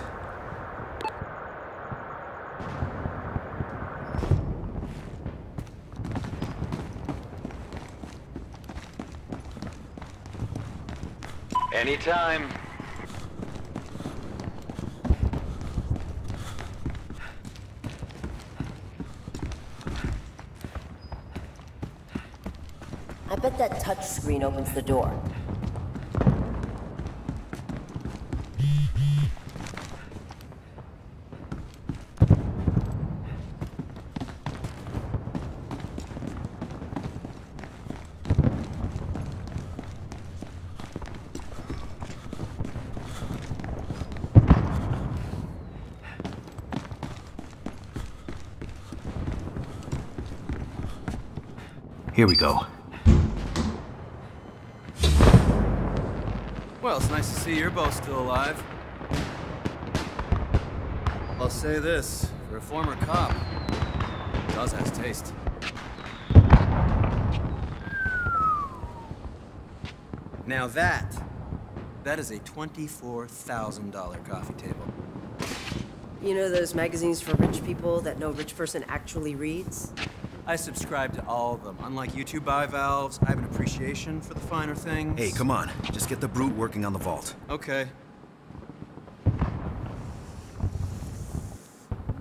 Anytime. I bet that touch screen opens the door. Here we go. Well, it's nice to see you're both still alive. I'll say this, for a former cop, Dawes has taste. Now that, that is a $24,000 coffee table. You know those magazines for rich people that no rich person actually reads? I subscribe to all of them. Unlike you two bivalves, I have an appreciation for the finer things. Hey, come on. Just get the brute working on the vault. Okay.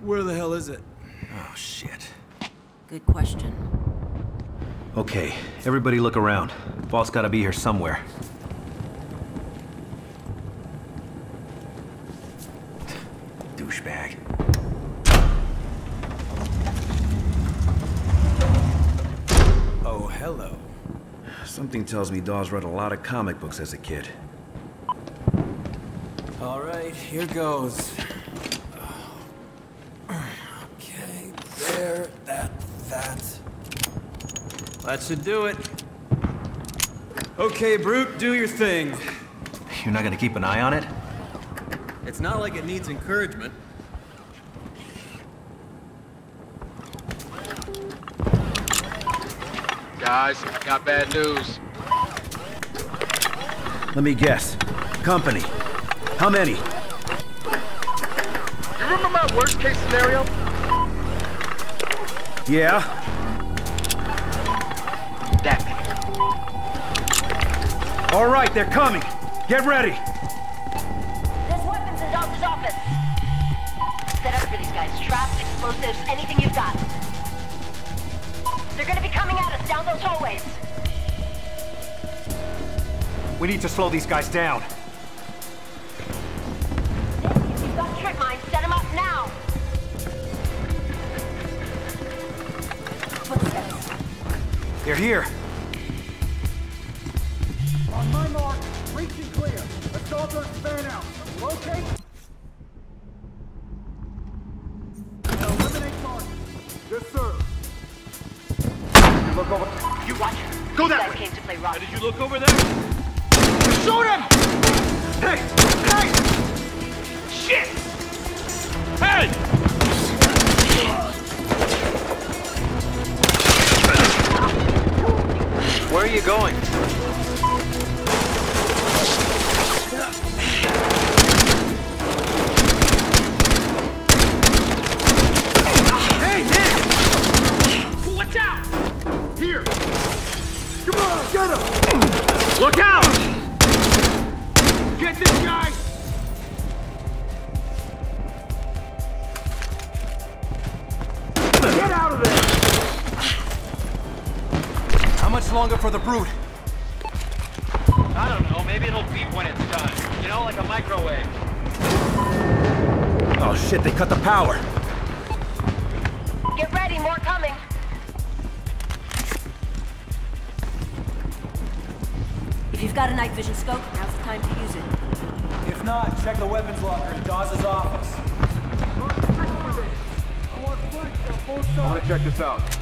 Where the hell is it? Oh, shit. Good question. Okay, everybody look around. Vault's gotta be here somewhere. Douchebag. Oh, hello. Something tells me Dawes read a lot of comic books as a kid. All right, here goes. Okay, there, that, that. That should do it. Okay, Brute, do your thing. You're not gonna keep an eye on it? It's not like it needs encouragement. Guys, I got bad news. Let me guess. Company. How many? You remember my worst case scenario? Yeah? That All right, they're coming. Get ready. There's weapons in Dawes' office. Set up for these guys. Traps, explosives, anything you've got. They're gonna be coming at us down those hallways. We need to slow these guys down. You've got trip mines. Set them up now. They're here. Longer for the brute? I don't know. Maybe it'll beep when it's done. You know, like a microwave. Oh shit, they cut the power. Get ready. More coming. If you've got a night vision scope, now's the time to use it. If not, check the weapons locker in Dawes' office. I want to check this out.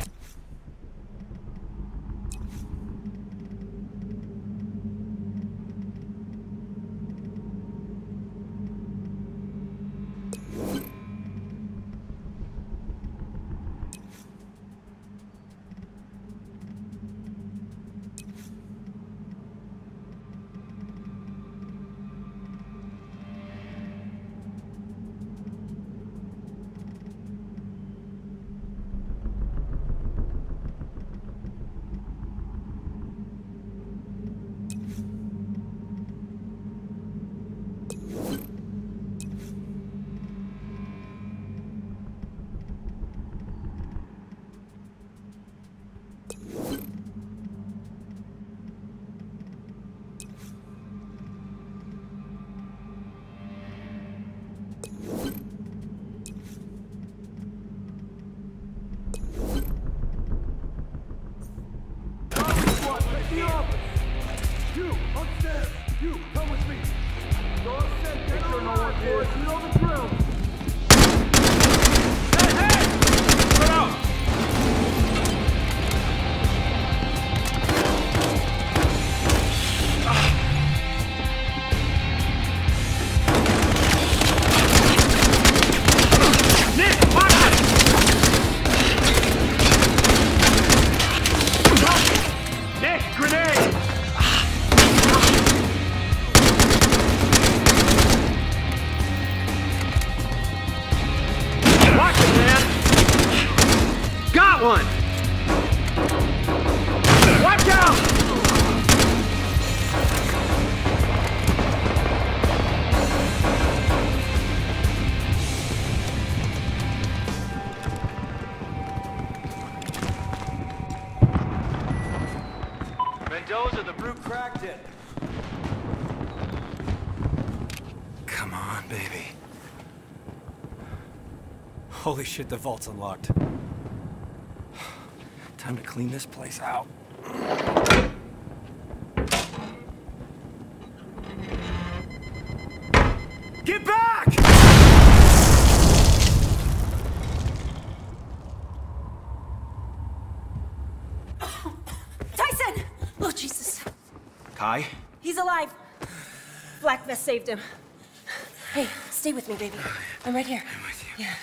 Holy shit, the vault's unlocked. Time to clean this place out. Get back! Tyson! Oh, Jesus. Khai? He's alive. Black Vest saved him. Hey, stay with me, baby. I'm right here. I'm with you. Yeah.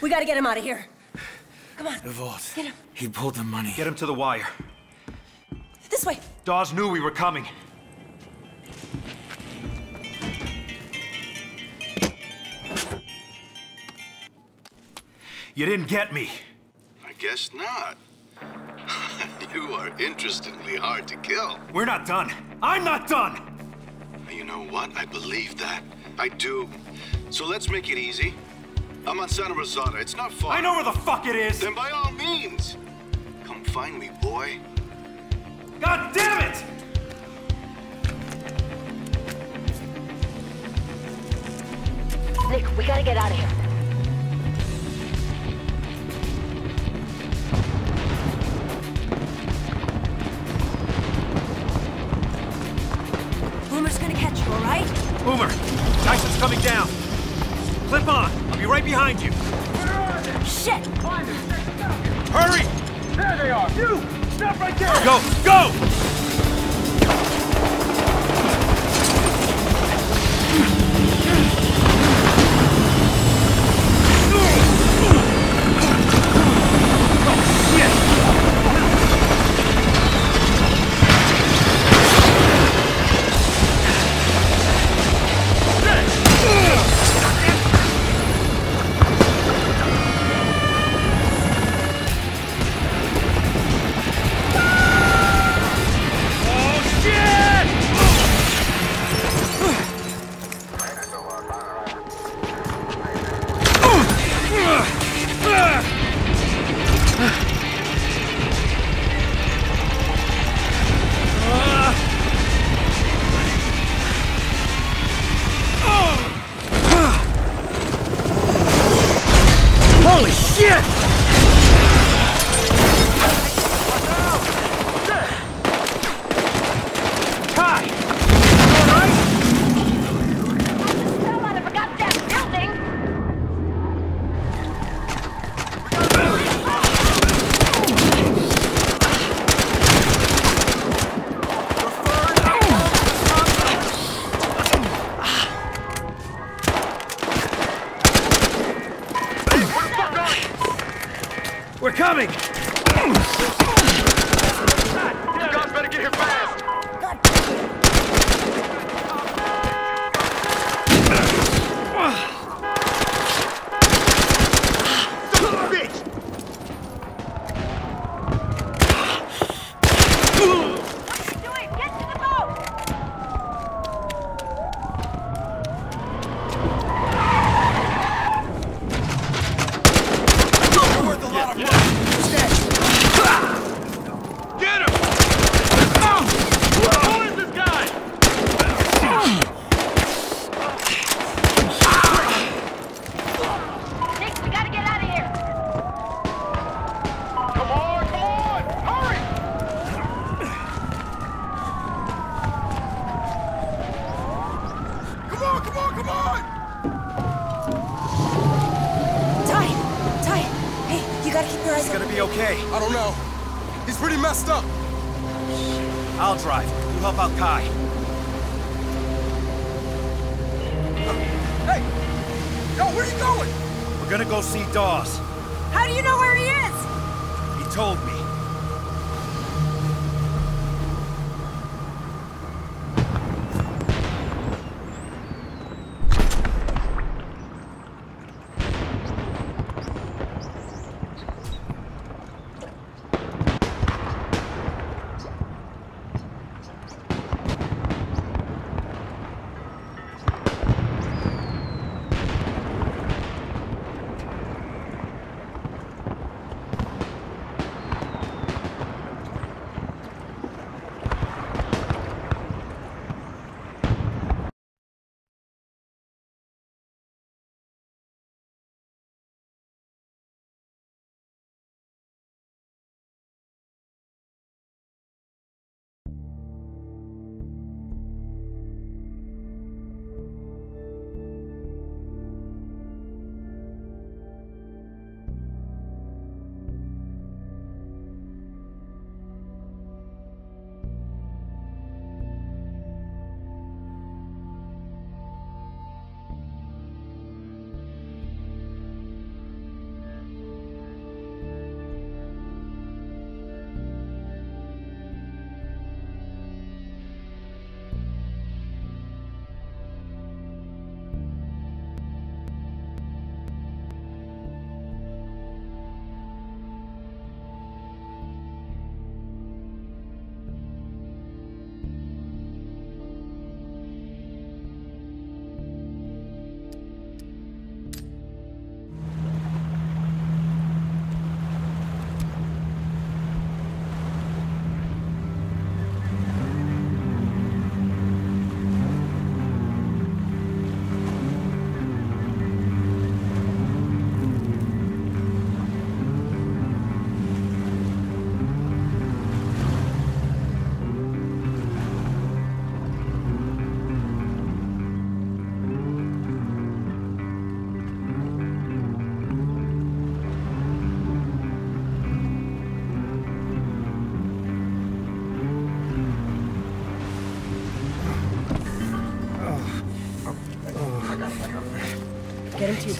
We gotta get him out of here. Come on. The vault. Get him. He pulled the money. Get him to the wire. This way. Dawes knew we were coming. You didn't get me. I guess not. you are interestingly hard to kill. We're not done. I'm not done! You know what? I believe that. I do. So let's make it easy. I'm on Santa Rosada. It's not far. I know where the fuck it is! Then by all means, come find me, boy. God damn it! Nick, we gotta get out of here. Boomer's gonna catch you, all right? Boomer, Tyson's coming down. Clip on. I'll be right behind you. Shit! Hurry! There they are! You! Stop right there! Go! Go!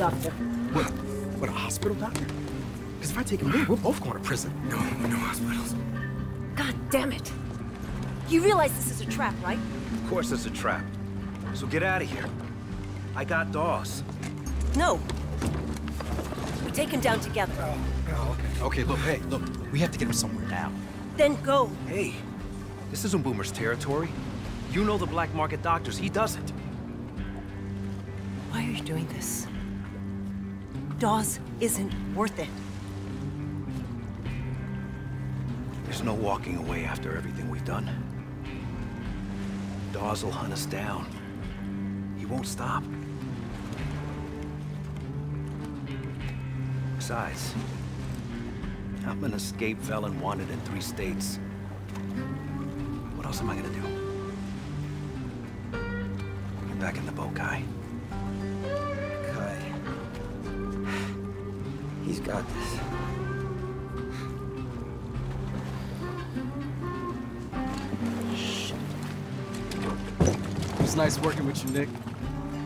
Doctor. What? What, a hospital doctor? Because if I take him in, we're both going to prison. No, no hospitals. God damn it. You realize this is a trap, right? Of course it's a trap. So get out of here. I got Dawes. No. We take him down together. Oh, okay. Okay, look, hey, look. We have to get him somewhere now. Then go. Hey, this isn't Boomer's territory. You know the black market doctors. He doesn't. Why are you doing this? Dawes isn't worth it. There's no walking away after everything we've done. Dawes will hunt us down. He won't stop. Besides, I'm an escaped felon wanted in three states. What else am I gonna do? Get back in the boat, Khai. He's got this. It was nice working with you, Nick.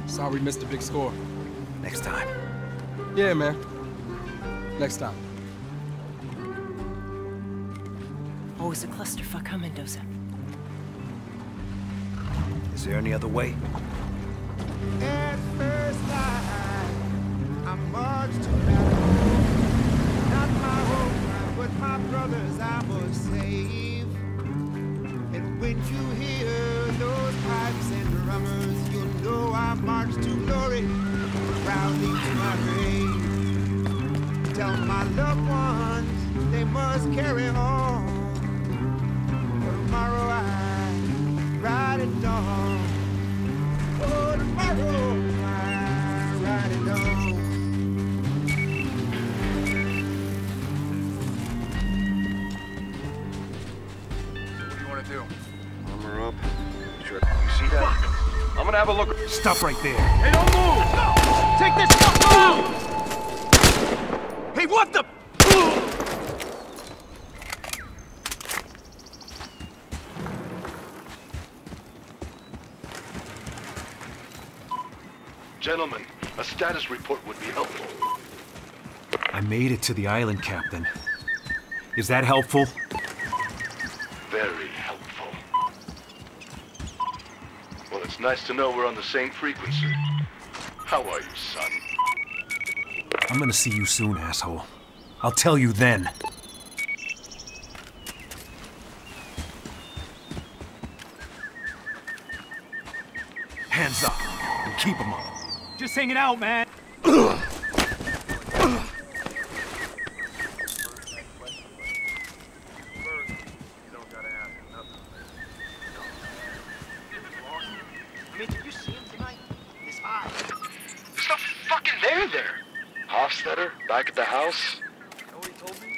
Sorry we missed a big score. Next time. Yeah, man. Next time. Always a clusterfuck, huh, Mendoza? Is there any other way? At first light, I marched to battle. Not my home, but my brothers I must save. And when you hear those pipes and drummers, you'll know I march to glory, proudly to my grave. Tell my loved ones they must carry on. That? I'm gonna have a look. Stop right there. Hey, don't move! Take this fucker out! Hey, what the? Gentlemen, a status report would be helpful. I made it to the island, Captain. Is that helpful? Very helpful. Well, it's nice to know we're on the same frequency. How are you, son? I'm gonna see you soon, asshole. I'll tell you then. Hands up and keep them up. Just hanging out, man. I mean, did you see him tonight? His eyes. There's no fucking there there. Hofstetter, back at the house? Know what he told me?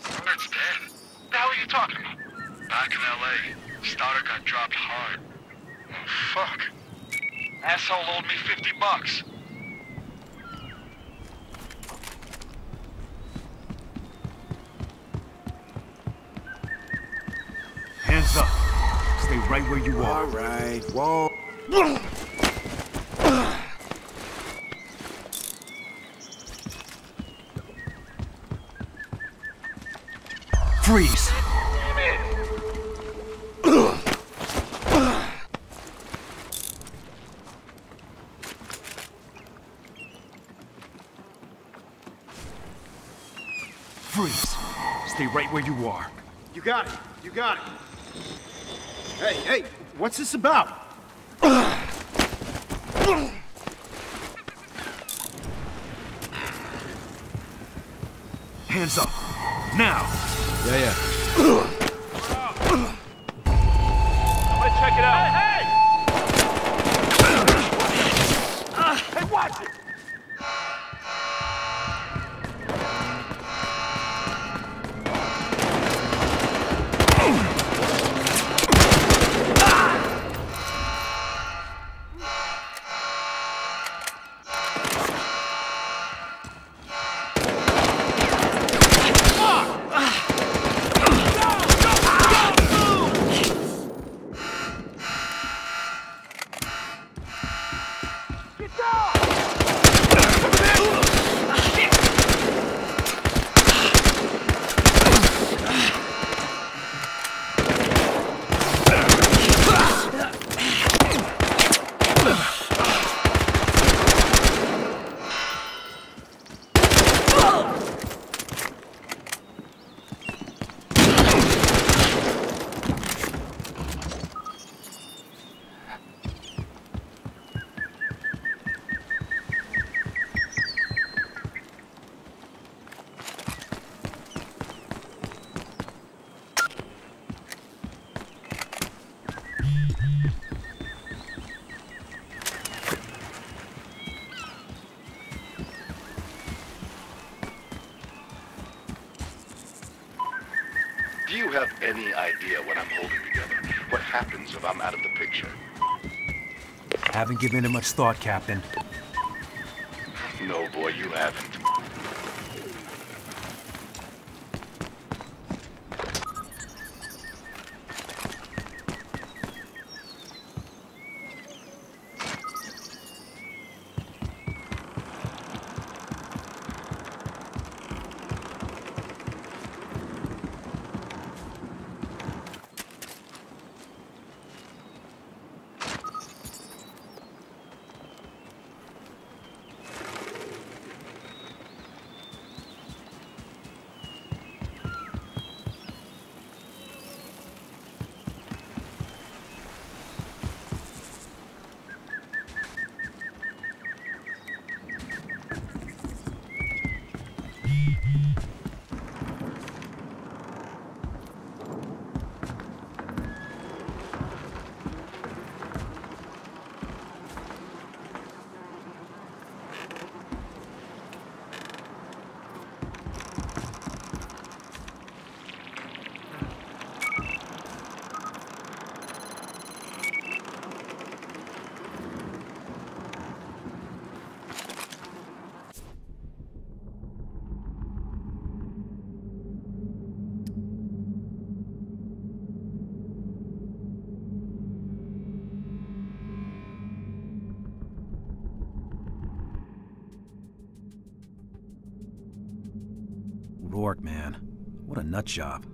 Stoddard's dead. The hell are you talking about? Back in L.A., Stoddard got dropped hard. Oh, fuck. Asshole owed me 50 bucks. Hands up. Stay right where you are. All right, whoa. Freeze! Freeze! Stay right where you are. You got it. You got it. Hey, hey, what's this about? Hands up. Now! Yeah, yeah. Given it much thought, Captain. No, boy, you haven't. Roark, man. What a job.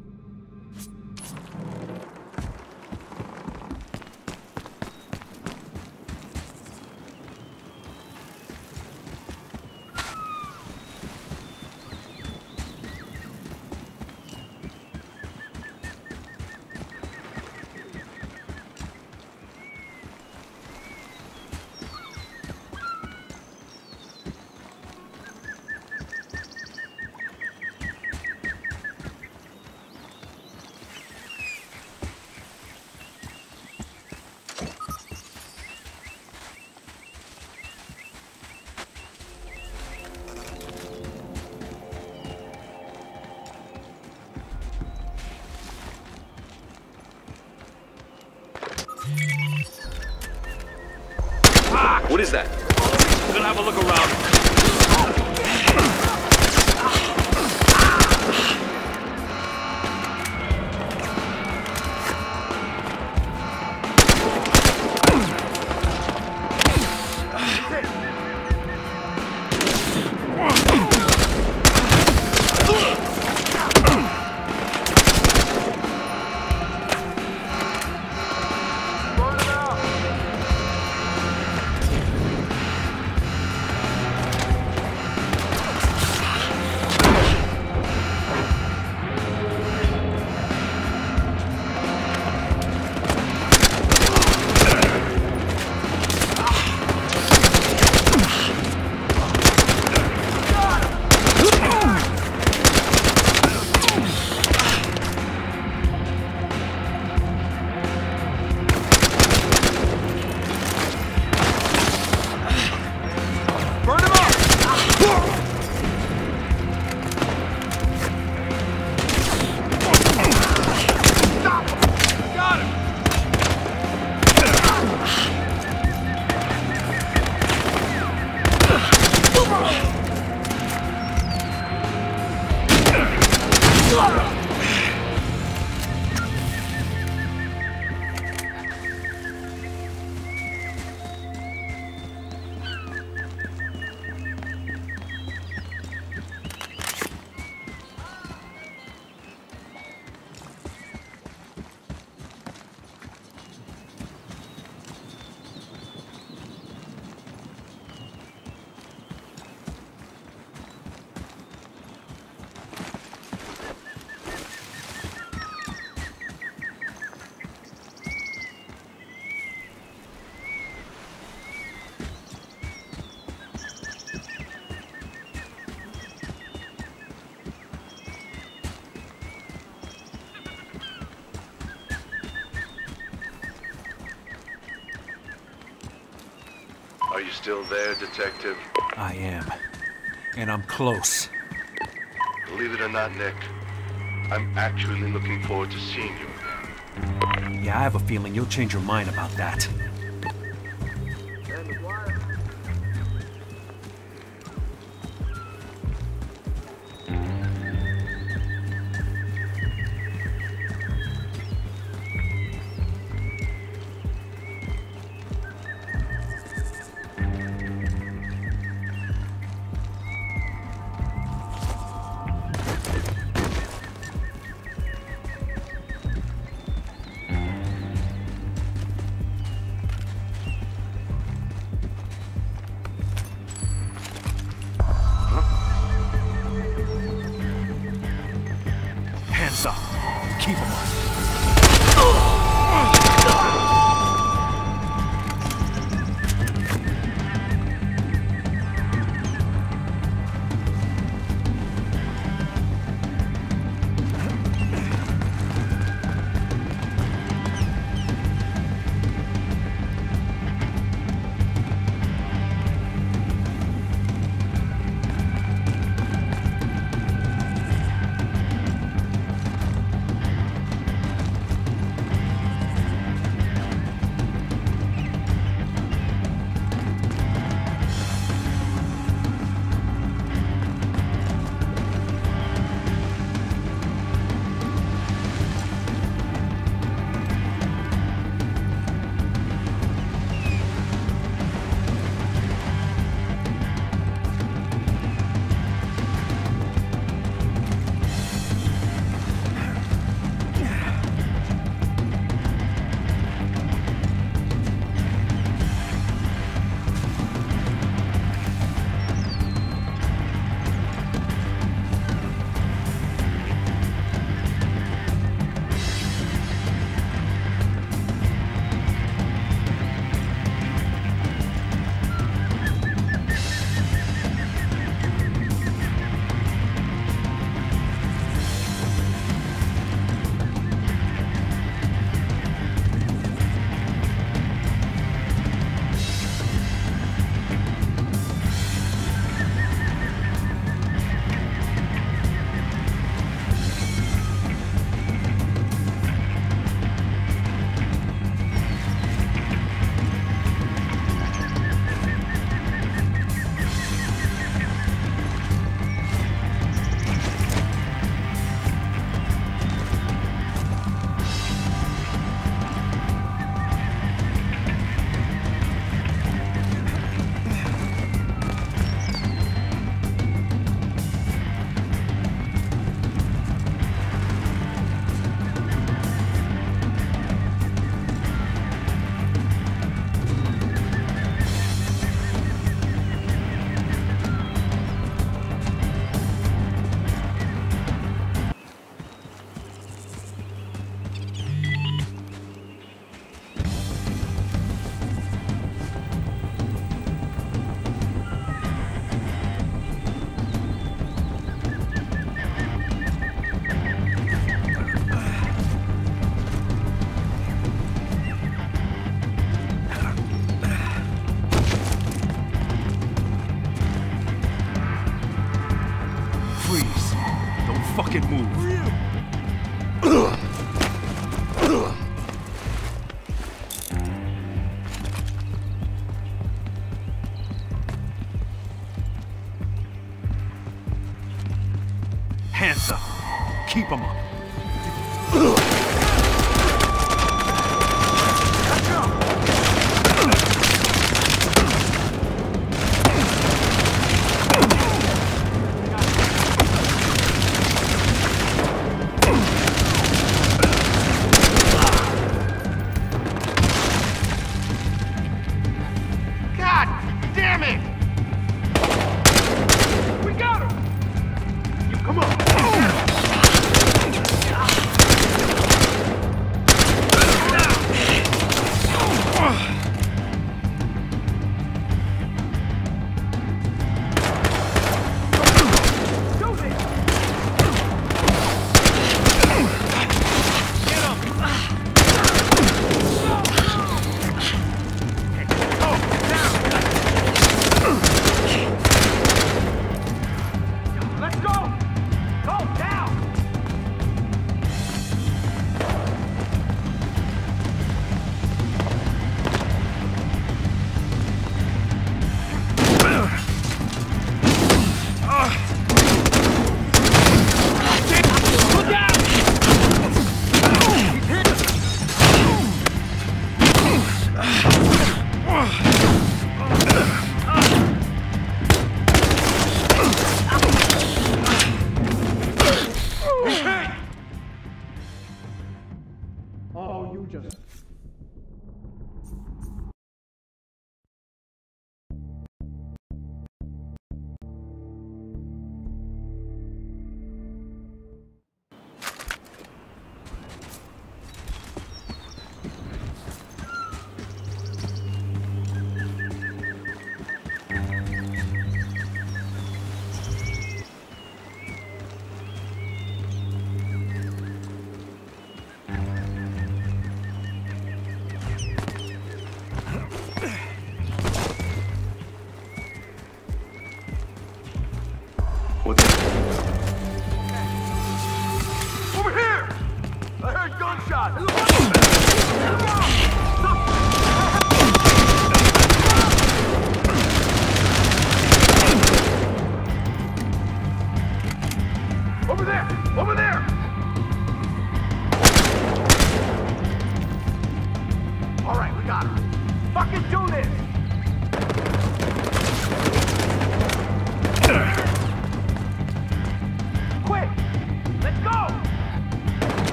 Still there, Detective? I am. And I'm close. Believe it or not, Nick, I'm actually looking forward to seeing you. Yeah, I have a feeling you'll change your mind about that.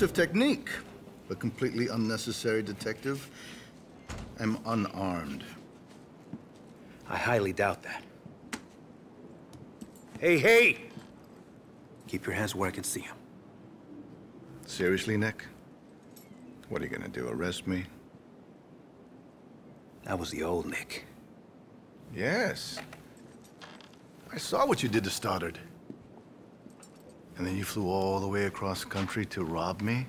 Impressive technique, but completely unnecessary, Detective. I'm unarmed. I highly doubt that. Hey, hey! Keep your hands where I can see them. Seriously, Nick? What are you gonna do, arrest me? That was the old Nick. Yes. I saw what you did to Stoddard. And then you flew all the way across the country to rob me?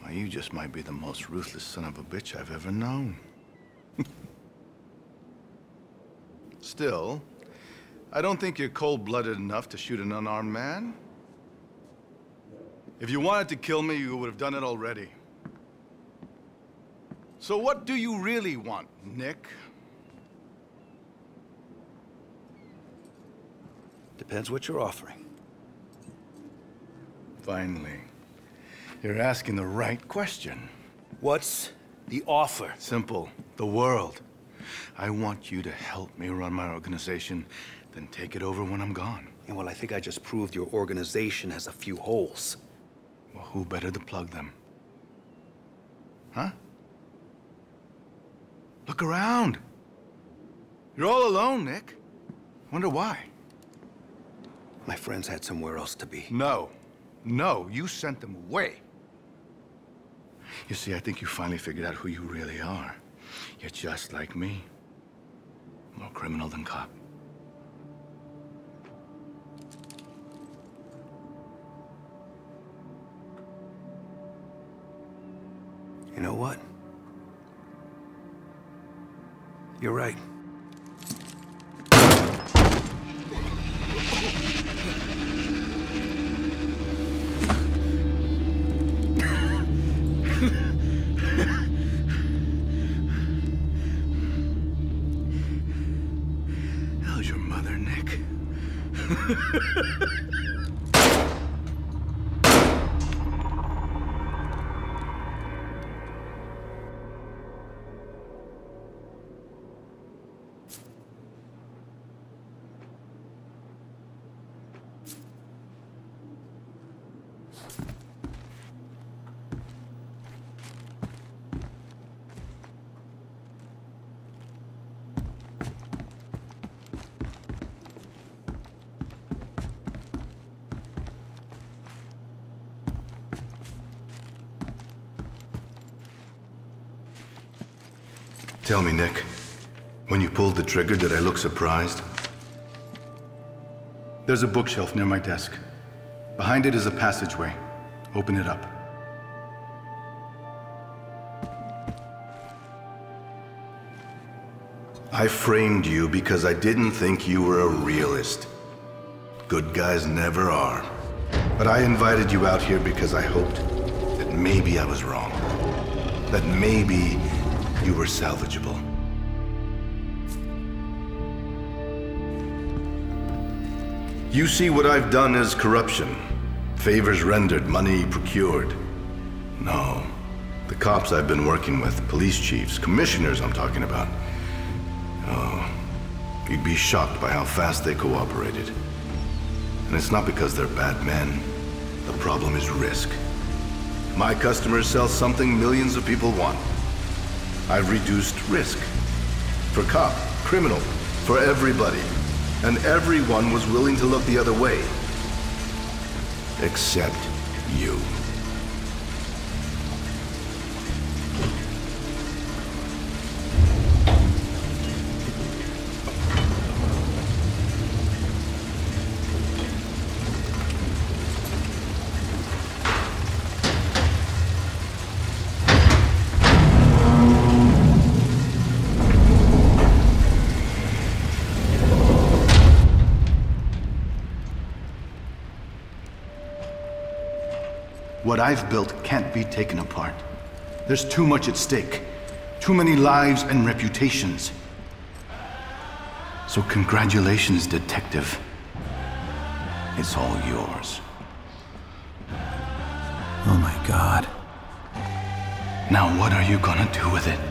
Well, you just might be the most ruthless son of a bitch I've ever known. Still, I don't think you're cold-blooded enough to shoot an unarmed man. If you wanted to kill me, you would have done it already. So what do you really want, Nick? Depends what you're offering. Finally. You're asking the right question. What's the offer? Simple. The world. I want you to help me run my organization, then take it over when I'm gone. And well, I think I just proved your organization has a few holes. Well, who better to plug them? Huh? Look around. You're all alone, Nick. Wonder why. My friends had somewhere else to be. No. No, you sent them away. You see, I think you finally figured out who you really are. You're just like me. More criminal than cop. You know what? You're right. Your mother, Nick? Tell me, Nick, when you pulled the trigger, did I look surprised? There's a bookshelf near my desk. Behind it is a passageway. Open it up. I framed you because I didn't think you were a realist. Good guys never are. But I invited you out here because I hoped that maybe I was wrong. That maybe you were salvageable. You see what I've done as corruption. Favors rendered, money procured. No. The cops I've been working with, police chiefs, commissioners I'm talking about. Oh, you'd be shocked by how fast they cooperated. And it's not because they're bad men. The problem is risk. My customers sell something millions of people want. I've reduced risk. For cop, criminal, for everybody. And everyone was willing to look the other way. Except you. I've built can't be taken apart. There's too much at stake. Too many lives and reputations. So congratulations, detective. It's all yours. Oh my god. Now what are you gonna do with it?